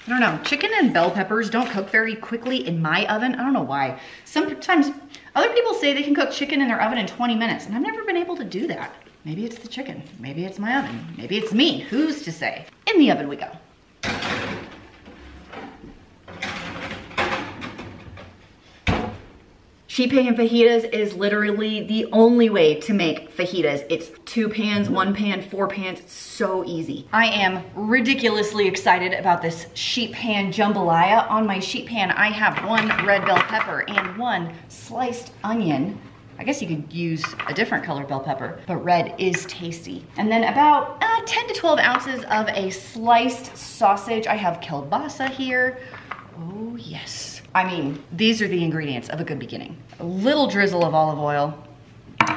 I don't know, chicken and bell peppers don't cook very quickly in my oven. I don't know why. Sometimes other people say they can cook chicken in their oven in 20 minutes and I've never been able to do that. Maybe it's the chicken, maybe it's my oven, maybe it's me, who's to say? In the oven we go. Sheet pan fajitas is literally the only way to make fajitas. It's two pans, one pan, four pans, it's so easy. I am ridiculously excited about this sheet pan jambalaya. On my sheet pan, I have one red bell pepper and one sliced onion. I guess you could use a different color bell pepper, but red is tasty. And then about uh, 10 to 12 ounces of a sliced sausage. I have kielbasa here. Oh yes. I mean, these are the ingredients of a good beginning. A little drizzle of olive oil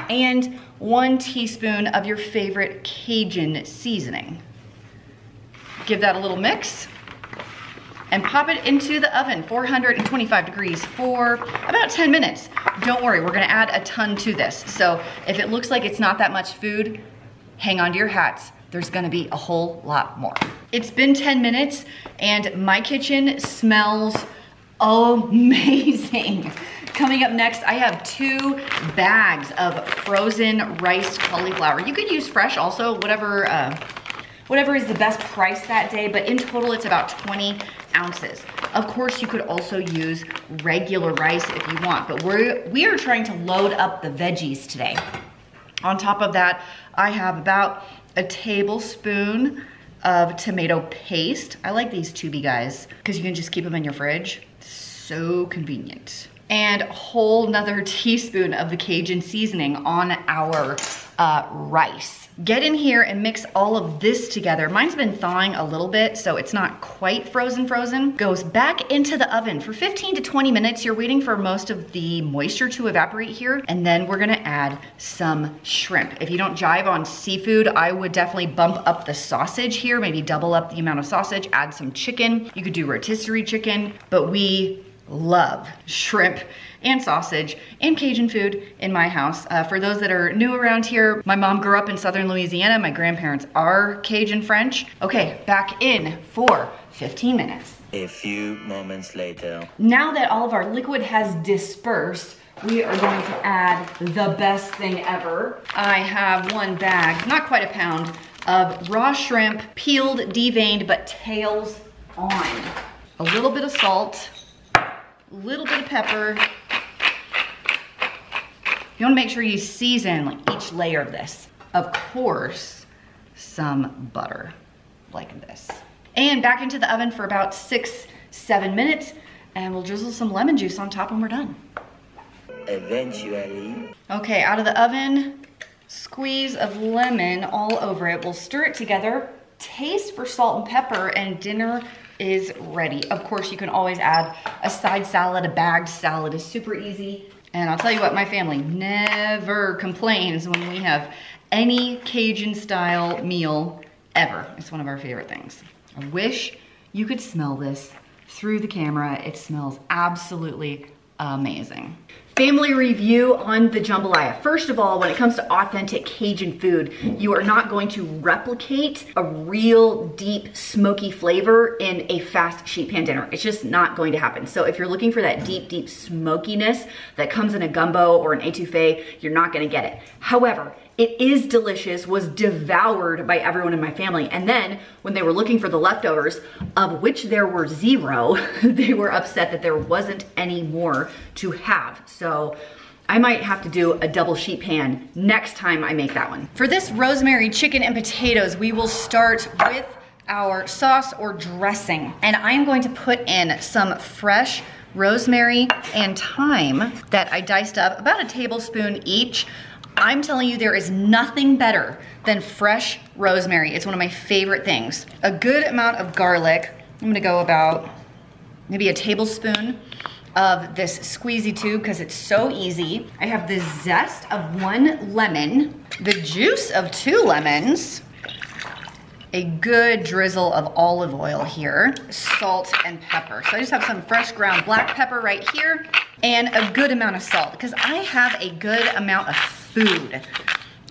and one teaspoon of your favorite Cajun seasoning. Give that a little mix and pop it into the oven, 425 degrees for about 10 minutes. Don't worry, we're gonna add a ton to this. So if it looks like it's not that much food, hang on to your hats. There's gonna be a whole lot more. It's been 10 minutes and my kitchen smells amazing. Coming up next, I have two bags of frozen rice cauliflower. You could use fresh also, whatever, uh, whatever is the best price that day, but in total it's about 20 ounces. Of course, you could also use regular rice if you want, but we're, we are trying to load up the veggies today. On top of that, I have about a tablespoon of tomato paste. I like these tubey guys because you can just keep them in your fridge so convenient. And a whole nother teaspoon of the Cajun seasoning on our uh, rice. Get in here and mix all of this together. Mine's been thawing a little bit, so it's not quite frozen frozen. Goes back into the oven for 15 to 20 minutes. You're waiting for most of the moisture to evaporate here, and then we're gonna add some shrimp. If you don't jive on seafood, I would definitely bump up the sausage here, maybe double up the amount of sausage, add some chicken. You could do rotisserie chicken, but we love shrimp and sausage and Cajun food in my house. Uh, for those that are new around here, my mom grew up in Southern Louisiana. My grandparents are Cajun French. Okay, back in for 15 minutes. A few moments later. Now that all of our liquid has dispersed, we are going to add the best thing ever. I have one bag, not quite a pound, of raw shrimp, peeled, deveined, but tails on. A little bit of salt, a little bit of pepper. You wanna make sure you season like each layer of this. Of course, some butter like this. And back into the oven for about six, seven minutes and we'll drizzle some lemon juice on top when we're done. Eventually, Okay, out of the oven, squeeze of lemon all over it. We'll stir it together, taste for salt and pepper, and dinner is ready. Of course, you can always add a side salad, a bagged salad is super easy. And I'll tell you what, my family never complains when we have any Cajun style meal ever. It's one of our favorite things. I wish you could smell this through the camera. It smells absolutely amazing. Family review on the jambalaya. First of all, when it comes to authentic Cajun food, you are not going to replicate a real deep smoky flavor in a fast sheet pan dinner. It's just not going to happen. So if you're looking for that deep, deep smokiness that comes in a gumbo or an etouffee, you're not gonna get it. However, it is delicious, was devoured by everyone in my family. And then when they were looking for the leftovers, of which there were zero, [LAUGHS] they were upset that there wasn't any more to have. So I might have to do a double sheet pan next time I make that one. For this rosemary chicken and potatoes, we will start with our sauce or dressing. And I'm going to put in some fresh rosemary and thyme that I diced up, about a tablespoon each. I'm telling you, there is nothing better than fresh rosemary. It's one of my favorite things. A good amount of garlic. I'm gonna go about maybe a tablespoon of this squeezy tube because it's so easy. I have the zest of one lemon, the juice of two lemons, a good drizzle of olive oil here, salt and pepper. So I just have some fresh ground black pepper right here and a good amount of salt because I have a good amount of food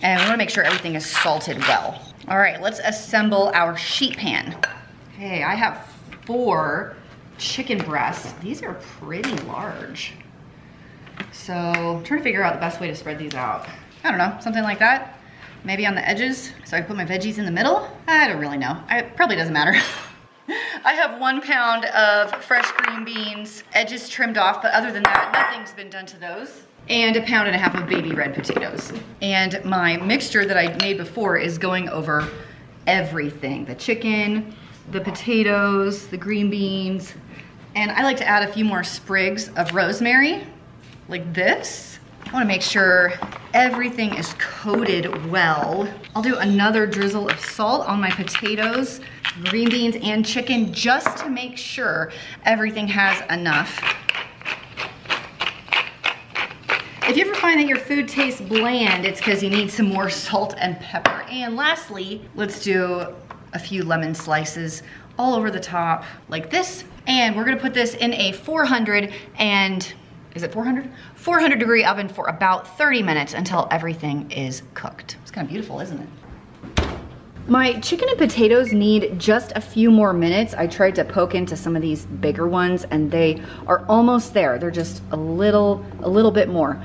and we wanna make sure everything is salted well. All right, let's assemble our sheet pan. Okay, I have four chicken breasts. These are pretty large. So I'm trying to figure out the best way to spread these out. I don't know, something like that. Maybe on the edges, so I put my veggies in the middle. I don't really know. It probably doesn't matter. [LAUGHS] I have one pound of fresh green beans, edges trimmed off, but other than that, nothing's been done to those. And a pound and a half of baby red potatoes. And my mixture that I made before is going over everything. The chicken, the potatoes, the green beans, and I like to add a few more sprigs of rosemary, like this. I wanna make sure everything is coated well. I'll do another drizzle of salt on my potatoes, green beans, and chicken just to make sure everything has enough. If you ever find that your food tastes bland, it's because you need some more salt and pepper. And lastly, let's do a few lemon slices all over the top like this. And we're gonna put this in a 400 and, is it 400? 400 degree oven for about 30 minutes until everything is cooked. It's kind of beautiful, isn't it? My chicken and potatoes need just a few more minutes. I tried to poke into some of these bigger ones and they are almost there. They're just a little, a little bit more.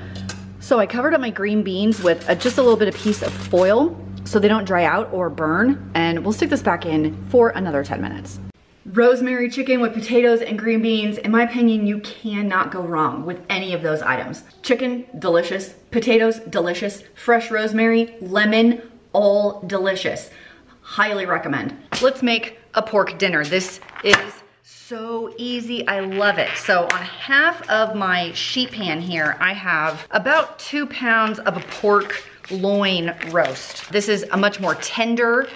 So I covered up my green beans with a, just a little bit of piece of foil so they don't dry out or burn. And we'll stick this back in for another 10 minutes. Rosemary chicken with potatoes and green beans. In my opinion, you cannot go wrong with any of those items. Chicken, delicious. Potatoes, delicious. Fresh rosemary, lemon, all delicious. Highly recommend. Let's make a pork dinner. This is so easy, I love it. So on half of my sheet pan here, I have about two pounds of a pork loin roast. This is a much more tender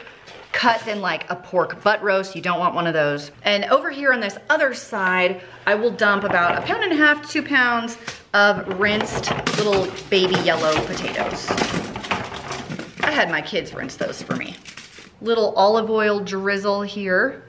cut than like a pork butt roast. You don't want one of those. And over here on this other side, I will dump about a pound and a half, two pounds of rinsed little baby yellow potatoes. I had my kids rinse those for me. Little olive oil drizzle here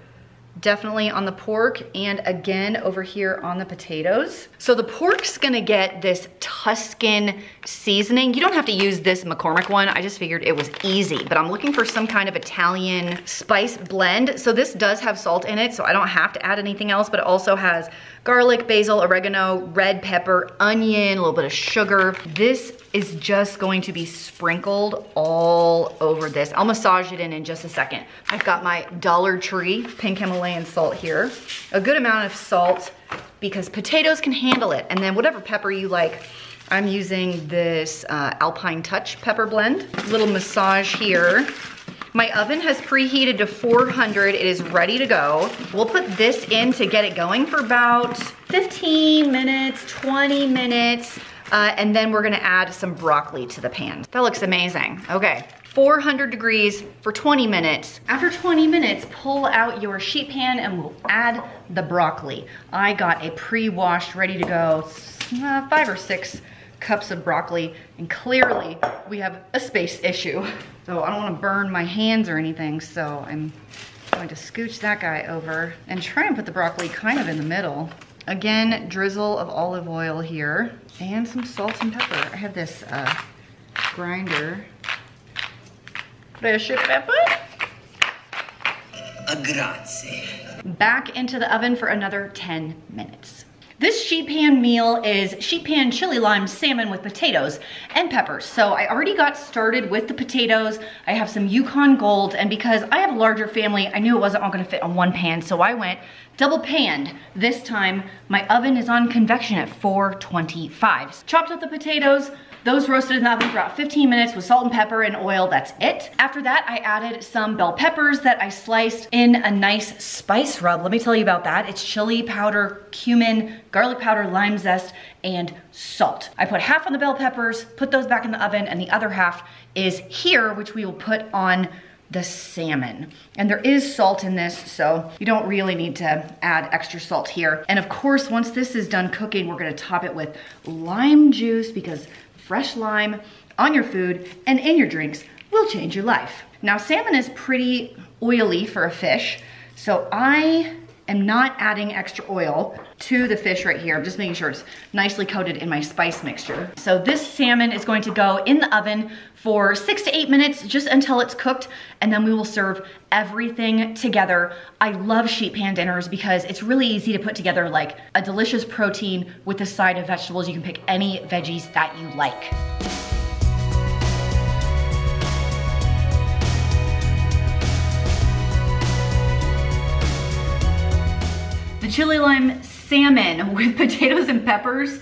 definitely on the pork and again over here on the potatoes. So the pork's gonna get this Tuscan seasoning. You don't have to use this McCormick one. I just figured it was easy, but I'm looking for some kind of Italian spice blend. So this does have salt in it, so I don't have to add anything else, but it also has garlic, basil, oregano, red pepper, onion, a little bit of sugar. This is just going to be sprinkled all over this. I'll massage it in in just a second. I've got my Dollar Tree pink Himalayan salt here. A good amount of salt because potatoes can handle it. And then whatever pepper you like. I'm using this uh, Alpine Touch pepper blend. Little massage here. My oven has preheated to 400. It is ready to go. We'll put this in to get it going for about 15 minutes, 20 minutes. Uh, and then we're gonna add some broccoli to the pan. That looks amazing. Okay, 400 degrees for 20 minutes. After 20 minutes, pull out your sheet pan and we'll add the broccoli. I got a pre-washed, ready to go, uh, five or six cups of broccoli, and clearly we have a space issue. So I don't wanna burn my hands or anything, so I'm going to scooch that guy over and try and put the broccoli kind of in the middle. Again, drizzle of olive oil here and some salt and pepper. I have this uh, grinder. Fresh pepper. Grazie. Back into the oven for another 10 minutes. This sheet pan meal is sheet pan chili lime salmon with potatoes and peppers. So I already got started with the potatoes. I have some Yukon Gold and because I have a larger family, I knew it wasn't all gonna fit on one pan. So I went double panned. This time my oven is on convection at 425. Chopped up the potatoes, those roasted in the oven for about 15 minutes with salt and pepper and oil, that's it. After that, I added some bell peppers that I sliced in a nice spice rub. Let me tell you about that. It's chili powder, cumin, garlic powder, lime zest, and salt. I put half on the bell peppers, put those back in the oven, and the other half is here, which we will put on the salmon. And there is salt in this, so you don't really need to add extra salt here. And of course, once this is done cooking, we're gonna top it with lime juice because fresh lime on your food and in your drinks will change your life. Now, salmon is pretty oily for a fish, so I am not adding extra oil to the fish right here. I'm just making sure it's nicely coated in my spice mixture. So this salmon is going to go in the oven for six to eight minutes, just until it's cooked, and then we will serve everything together. I love sheet pan dinners because it's really easy to put together like a delicious protein with a side of vegetables. You can pick any veggies that you like. Chili lime salmon with [LAUGHS] potatoes and peppers,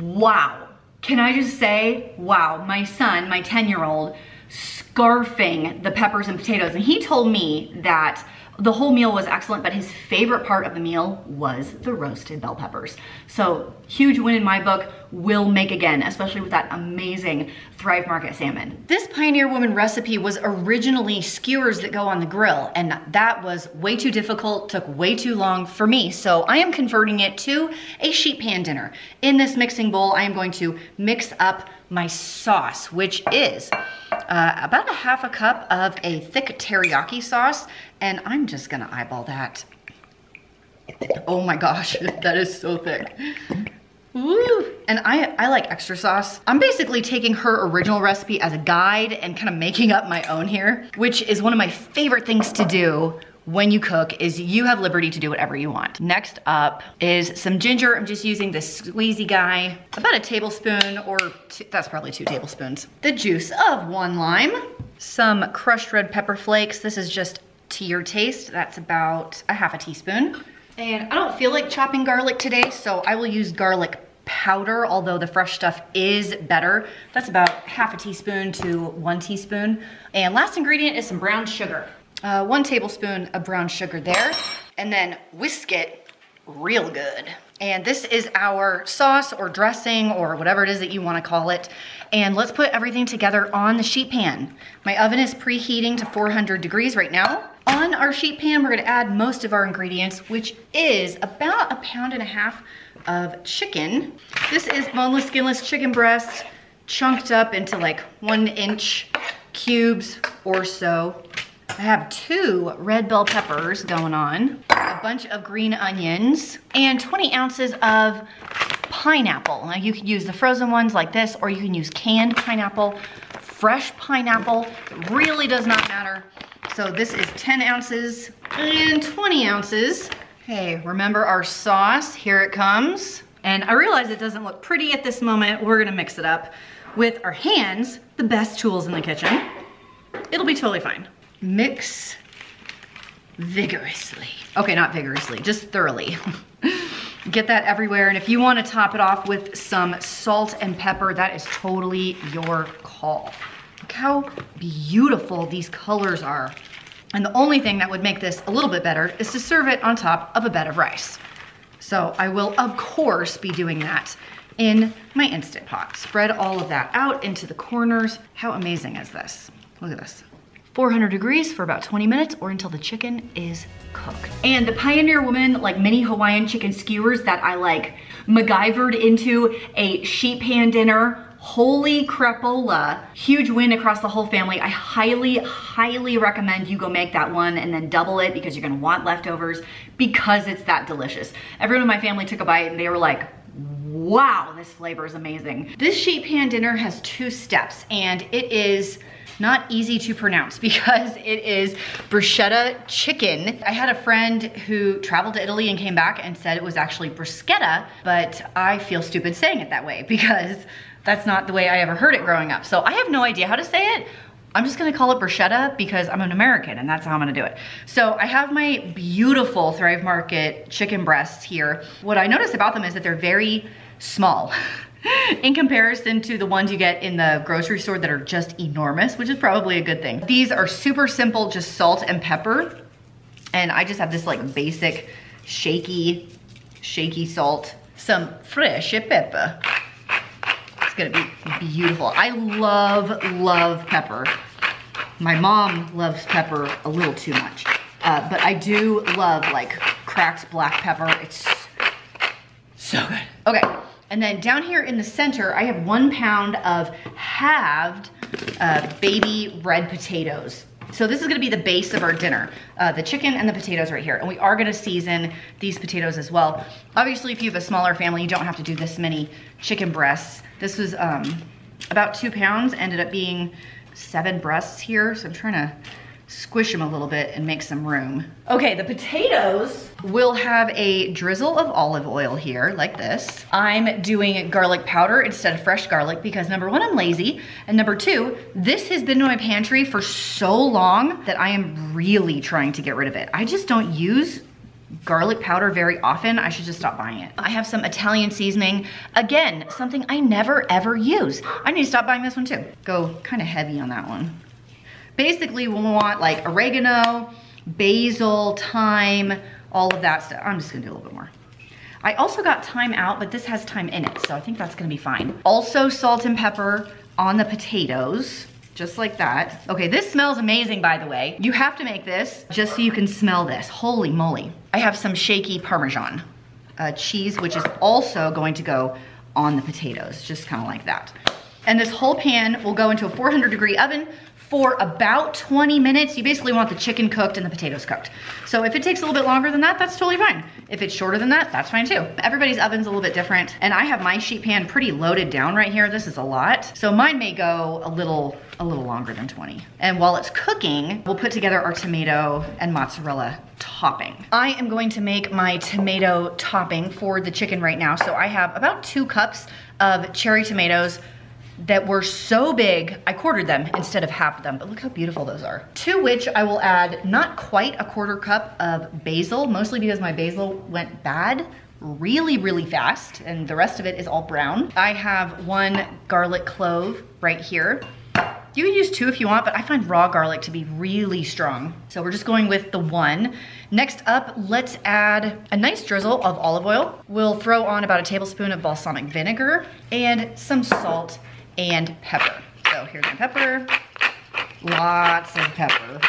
wow. Can I just say, wow, my son, my 10 year old, scarfing the peppers and potatoes. And he told me that the whole meal was excellent, but his favorite part of the meal was the roasted bell peppers. So huge win in my book, will make again, especially with that amazing Thrive Market salmon. This Pioneer Woman recipe was originally skewers that go on the grill, and that was way too difficult, took way too long for me. So I am converting it to a sheet pan dinner. In this mixing bowl, I am going to mix up my sauce, which is uh, about a half a cup of a thick teriyaki sauce, and I'm just gonna eyeball that. Oh my gosh, [LAUGHS] that is so thick. Woo. And I, I like extra sauce. I'm basically taking her original recipe as a guide and kind of making up my own here, which is one of my favorite things to do when you cook is you have liberty to do whatever you want. Next up is some ginger. I'm just using this squeezy guy, about a tablespoon or two, that's probably two tablespoons. The juice of one lime, some crushed red pepper flakes. This is just to your taste. That's about a half a teaspoon. And I don't feel like chopping garlic today, so I will use garlic powder, although the fresh stuff is better. That's about half a teaspoon to one teaspoon. And last ingredient is some brown sugar. Uh, one tablespoon of brown sugar there, and then whisk it real good. And this is our sauce or dressing or whatever it is that you wanna call it. And let's put everything together on the sheet pan. My oven is preheating to 400 degrees right now. On our sheet pan, we're gonna add most of our ingredients, which is about a pound and a half of chicken. This is boneless, skinless chicken breast, chunked up into like one inch cubes or so. I have two red bell peppers going on, a bunch of green onions, and 20 ounces of pineapple. Now you can use the frozen ones like this, or you can use canned pineapple. Fresh pineapple it really does not matter. So this is 10 ounces and 20 ounces. Hey, remember our sauce? Here it comes. And I realize it doesn't look pretty at this moment. We're gonna mix it up with our hands, the best tools in the kitchen. It'll be totally fine mix vigorously. Okay, not vigorously, just thoroughly. [LAUGHS] Get that everywhere. And if you wanna top it off with some salt and pepper, that is totally your call. Look how beautiful these colors are. And the only thing that would make this a little bit better is to serve it on top of a bed of rice. So I will, of course, be doing that in my Instant Pot. Spread all of that out into the corners. How amazing is this? Look at this. 400 degrees for about 20 minutes or until the chicken is cooked. And the Pioneer Woman like mini Hawaiian chicken skewers that I like MacGyvered into a sheet pan dinner Holy crapola. Huge win across the whole family. I highly, highly recommend you go make that one and then double it because you're gonna want leftovers because it's that delicious. Everyone in my family took a bite and they were like, wow, this flavor is amazing. This sheet pan dinner has two steps and it is not easy to pronounce [LAUGHS] because it is bruschetta chicken. I had a friend who traveled to Italy and came back and said it was actually bruschetta, but I feel stupid saying it that way [LAUGHS] because that's not the way I ever heard it growing up. So I have no idea how to say it. I'm just gonna call it bruschetta because I'm an American and that's how I'm gonna do it. So I have my beautiful Thrive Market chicken breasts here. What I notice about them is that they're very small. [LAUGHS] [LAUGHS] in comparison to the ones you get in the grocery store that are just enormous, which is probably a good thing. These are super simple, just salt and pepper. And I just have this like basic shaky, shaky salt, some fresh pepper. It's gonna be beautiful. I love, love pepper. My mom loves pepper a little too much. Uh, but I do love like cracked black pepper. It's so good. Okay, and then down here in the center, I have one pound of halved uh, baby red potatoes. So this is gonna be the base of our dinner. Uh, the chicken and the potatoes right here. And we are gonna season these potatoes as well. Obviously, if you have a smaller family, you don't have to do this many chicken breasts. This was um, about two pounds, ended up being seven breasts here. So I'm trying to squish them a little bit and make some room. Okay, the potatoes will have a drizzle of olive oil here, like this. I'm doing garlic powder instead of fresh garlic because number one, I'm lazy, and number two, this has been in my pantry for so long that I am really trying to get rid of it. I just don't use garlic powder very often, I should just stop buying it. I have some Italian seasoning. Again, something I never ever use. I need to stop buying this one too. Go kind of heavy on that one. Basically, we want like oregano, basil, thyme, all of that stuff. I'm just gonna do a little bit more. I also got thyme out, but this has thyme in it, so I think that's gonna be fine. Also salt and pepper on the potatoes, just like that. Okay, this smells amazing, by the way. You have to make this just so you can smell this. Holy moly. I have some shaky Parmesan uh, cheese, which is also going to go on the potatoes, just kind of like that. And this whole pan will go into a 400 degree oven for about 20 minutes. You basically want the chicken cooked and the potatoes cooked. So if it takes a little bit longer than that, that's totally fine. If it's shorter than that, that's fine too. Everybody's oven's a little bit different. And I have my sheet pan pretty loaded down right here. This is a lot. So mine may go a little, a little longer than 20. And while it's cooking, we'll put together our tomato and mozzarella topping. I am going to make my tomato topping for the chicken right now. So I have about two cups of cherry tomatoes, that were so big, I quartered them instead of half of them, but look how beautiful those are. To which I will add not quite a quarter cup of basil, mostly because my basil went bad really, really fast, and the rest of it is all brown. I have one garlic clove right here. You can use two if you want, but I find raw garlic to be really strong. So we're just going with the one. Next up, let's add a nice drizzle of olive oil. We'll throw on about a tablespoon of balsamic vinegar and some salt and pepper. So here's my pepper, lots of pepper.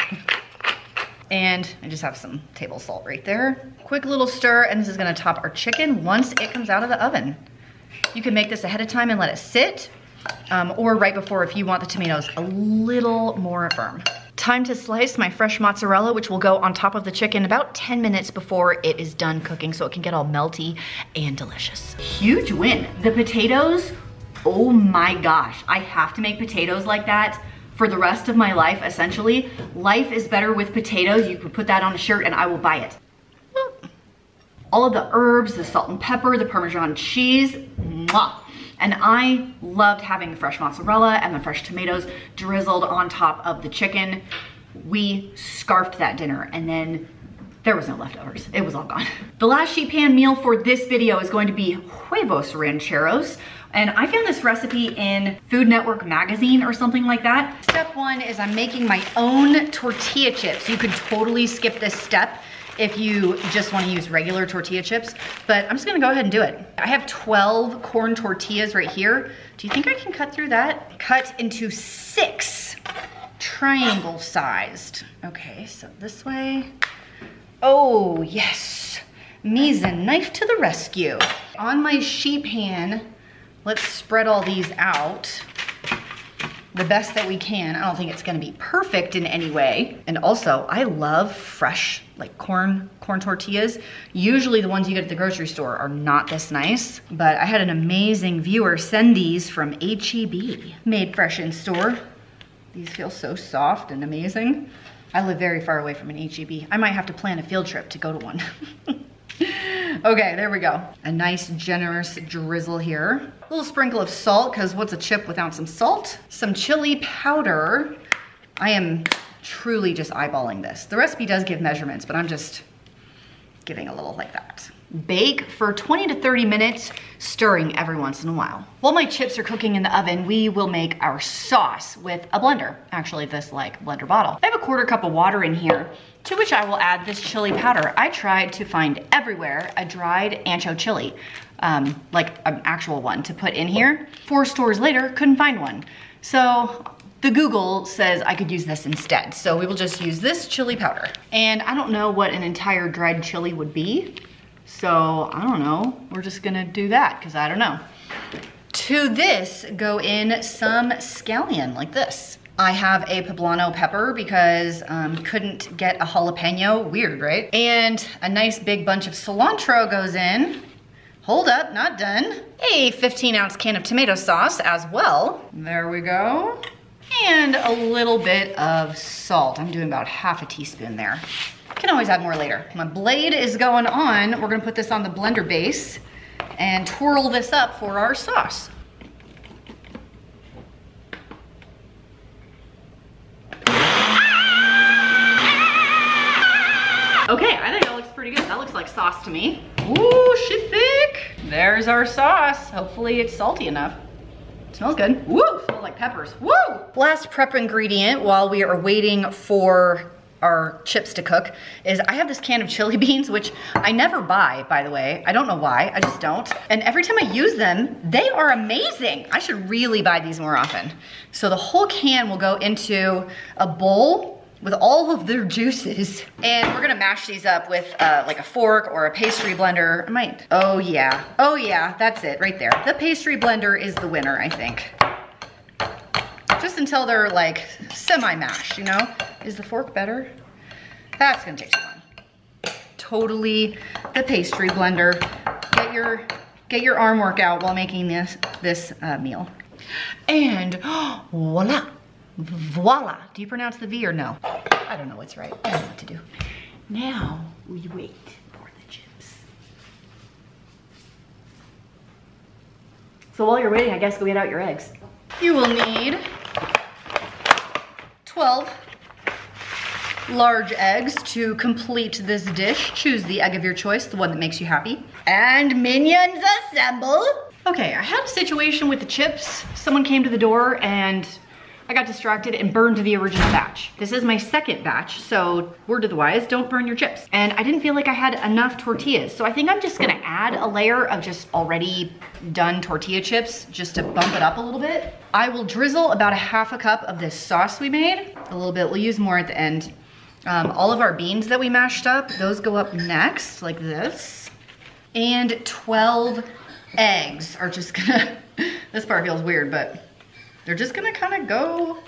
And I just have some table salt right there. Quick little stir, and this is gonna top our chicken once it comes out of the oven. You can make this ahead of time and let it sit, um, or right before if you want the tomatoes a little more firm. Time to slice my fresh mozzarella, which will go on top of the chicken about 10 minutes before it is done cooking so it can get all melty and delicious. Huge win. The potatoes oh my gosh, I have to make potatoes like that for the rest of my life, essentially. Life is better with potatoes. You could put that on a shirt and I will buy it. All of the herbs, the salt and pepper, the Parmesan cheese, mwah. And I loved having the fresh mozzarella and the fresh tomatoes drizzled on top of the chicken. We scarfed that dinner and then There was no leftovers. It was all gone. The last sheet pan meal for this video is going to be huevos rancheros. And I found this recipe in Food Network magazine or something like that. Step one is I'm making my own tortilla chips. You could totally skip this step if you just wanna use regular tortilla chips, but I'm just gonna go ahead and do it. I have 12 corn tortillas right here. Do you think I can cut through that? Cut into six triangle sized. Okay, so this way. Oh, yes. Misen, knife to the rescue. On my sheet pan, let's spread all these out the best that we can. I don't think it's gonna be perfect in any way. And also, I love fresh, like corn, corn tortillas. Usually the ones you get at the grocery store are not this nice, but I had an amazing viewer send these from HEB, made fresh in store. These feel so soft and amazing. I live very far away from an HEB. I might have to plan a field trip to go to one. [LAUGHS] okay, there we go. A nice generous drizzle here. A little sprinkle of salt, because what's a chip without some salt? Some chili powder. I am truly just eyeballing this. The recipe does give measurements, but I'm just giving a little like that. Bake for 20 to 30 minutes, stirring every once in a while. While my chips are cooking in the oven, we will make our sauce with a blender. Actually, this like blender bottle. I have a quarter cup of water in here, to which I will add this chili powder. I tried to find everywhere a dried ancho chili, um, like an actual one to put in here. Four stores later, couldn't find one. So the Google says I could use this instead. So we will just use this chili powder. And I don't know what an entire dried chili would be. So I don't know, we're just gonna do that because I don't know. To this go in some scallion like this. I have a poblano pepper because um, couldn't get a jalapeno, weird, right? And a nice big bunch of cilantro goes in. Hold up, not done. A 15 ounce can of tomato sauce as well. There we go. And a little bit of salt. I'm doing about half a teaspoon there. Can always add more later. My blade is going on. We're gonna put this on the blender base and twirl this up for our sauce. Ah! Okay, I think that looks pretty good. That looks like sauce to me. Ooh, she thick. There's our sauce. Hopefully it's salty enough. Smells good. Woo, smells like peppers. Woo! Last prep ingredient while we are waiting for our chips to cook is I have this can of chili [LAUGHS] beans, which I never buy, by the way. I don't know why, I just don't. And every time I use them, they are amazing. I should really buy these more often. So the whole can will go into a bowl with all of their juices. And we're gonna mash these up with uh, like a fork or a pastry blender. I might, oh yeah, oh yeah, that's it right there. The pastry blender is the winner, I think. Just until they're like semi-mashed, you know? Is the fork better? That's gonna take too long. Totally the pastry blender. Get your, get your arm workout while making this, this uh, meal. And [GASPS] voila, voila. Do you pronounce the V or no? I don't know what's right. I don't know what to do. Now we wait for the chips. So while you're waiting, I guess go get out your eggs. You will need 12 large eggs to complete this dish. Choose the egg of your choice, the one that makes you happy. And minions assemble. Okay, I had a situation with the chips. Someone came to the door and I got distracted and burned the original batch. This is my second batch, so word to the wise, don't burn your chips. And I didn't feel like I had enough tortillas, so I think I'm just gonna add a layer of just already done tortilla chips just to bump it up a little bit. I will drizzle about a half a cup of this sauce we made. A little bit, we'll use more at the end. Um, all of our beans that we mashed up, those go up next, like this. And 12 eggs are just gonna, [LAUGHS] this part feels weird, but they're just gonna kind of go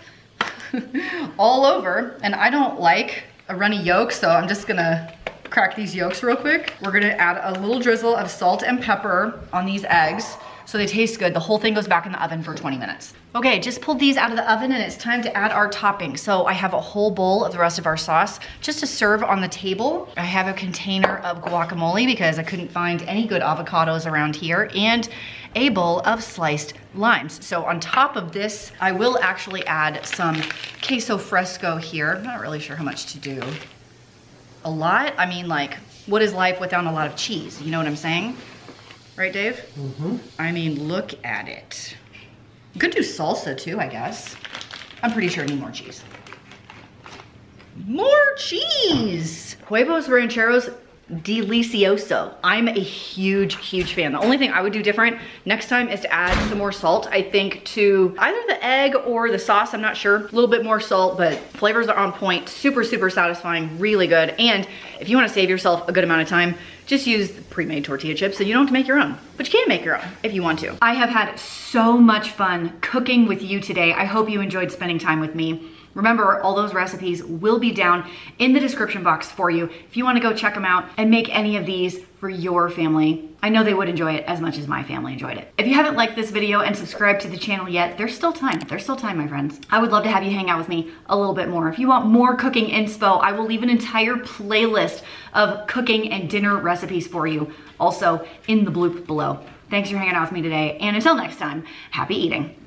[LAUGHS] all over. And I don't like a runny yolk, so I'm just gonna crack these yolks real quick. We're gonna add a little drizzle of salt and pepper on these eggs so they taste good. The whole thing goes back in the oven for 20 minutes. Okay, just pulled these out of the oven and it's time to add our topping. So I have a whole bowl of the rest of our sauce just to serve on the table. I have a container of guacamole because I couldn't find any good avocados around here and a bowl of sliced limes. So on top of this, I will actually add some queso fresco here. I'm not really sure how much to do. a lot. I mean, like, what is life without a lot of cheese? You know what I'm saying? Right, Dave? Mm-hmm. I mean, look at it. You could do salsa too, I guess. I'm pretty sure I need more cheese. More cheese! Huevos rancheros delicioso. I'm a huge, huge fan. The only thing I would do different next time is to add some more salt, I think, to either the egg or the sauce, I'm not sure. A little bit more salt, but flavors are on point. Super, super satisfying, really good. And if you wanna save yourself a good amount of time, just use pre-made tortilla chips so you don't have to make your own. But you can make your own if you want to. I have had so much fun cooking with you today. I hope you enjoyed spending time with me. Remember, all those recipes will be down in the description box for you if you wanna go check them out and make any of these for your family. I know they would enjoy it as much as my family enjoyed it. If you haven't liked this video and subscribed to the channel yet, there's still time. There's still time, my friends. I would love to have you hang out with me a little bit more. If you want more cooking inspo, I will leave an entire playlist of cooking and dinner recipes for you, also in the bloop below. Thanks for hanging out with me today, and until next time, happy eating.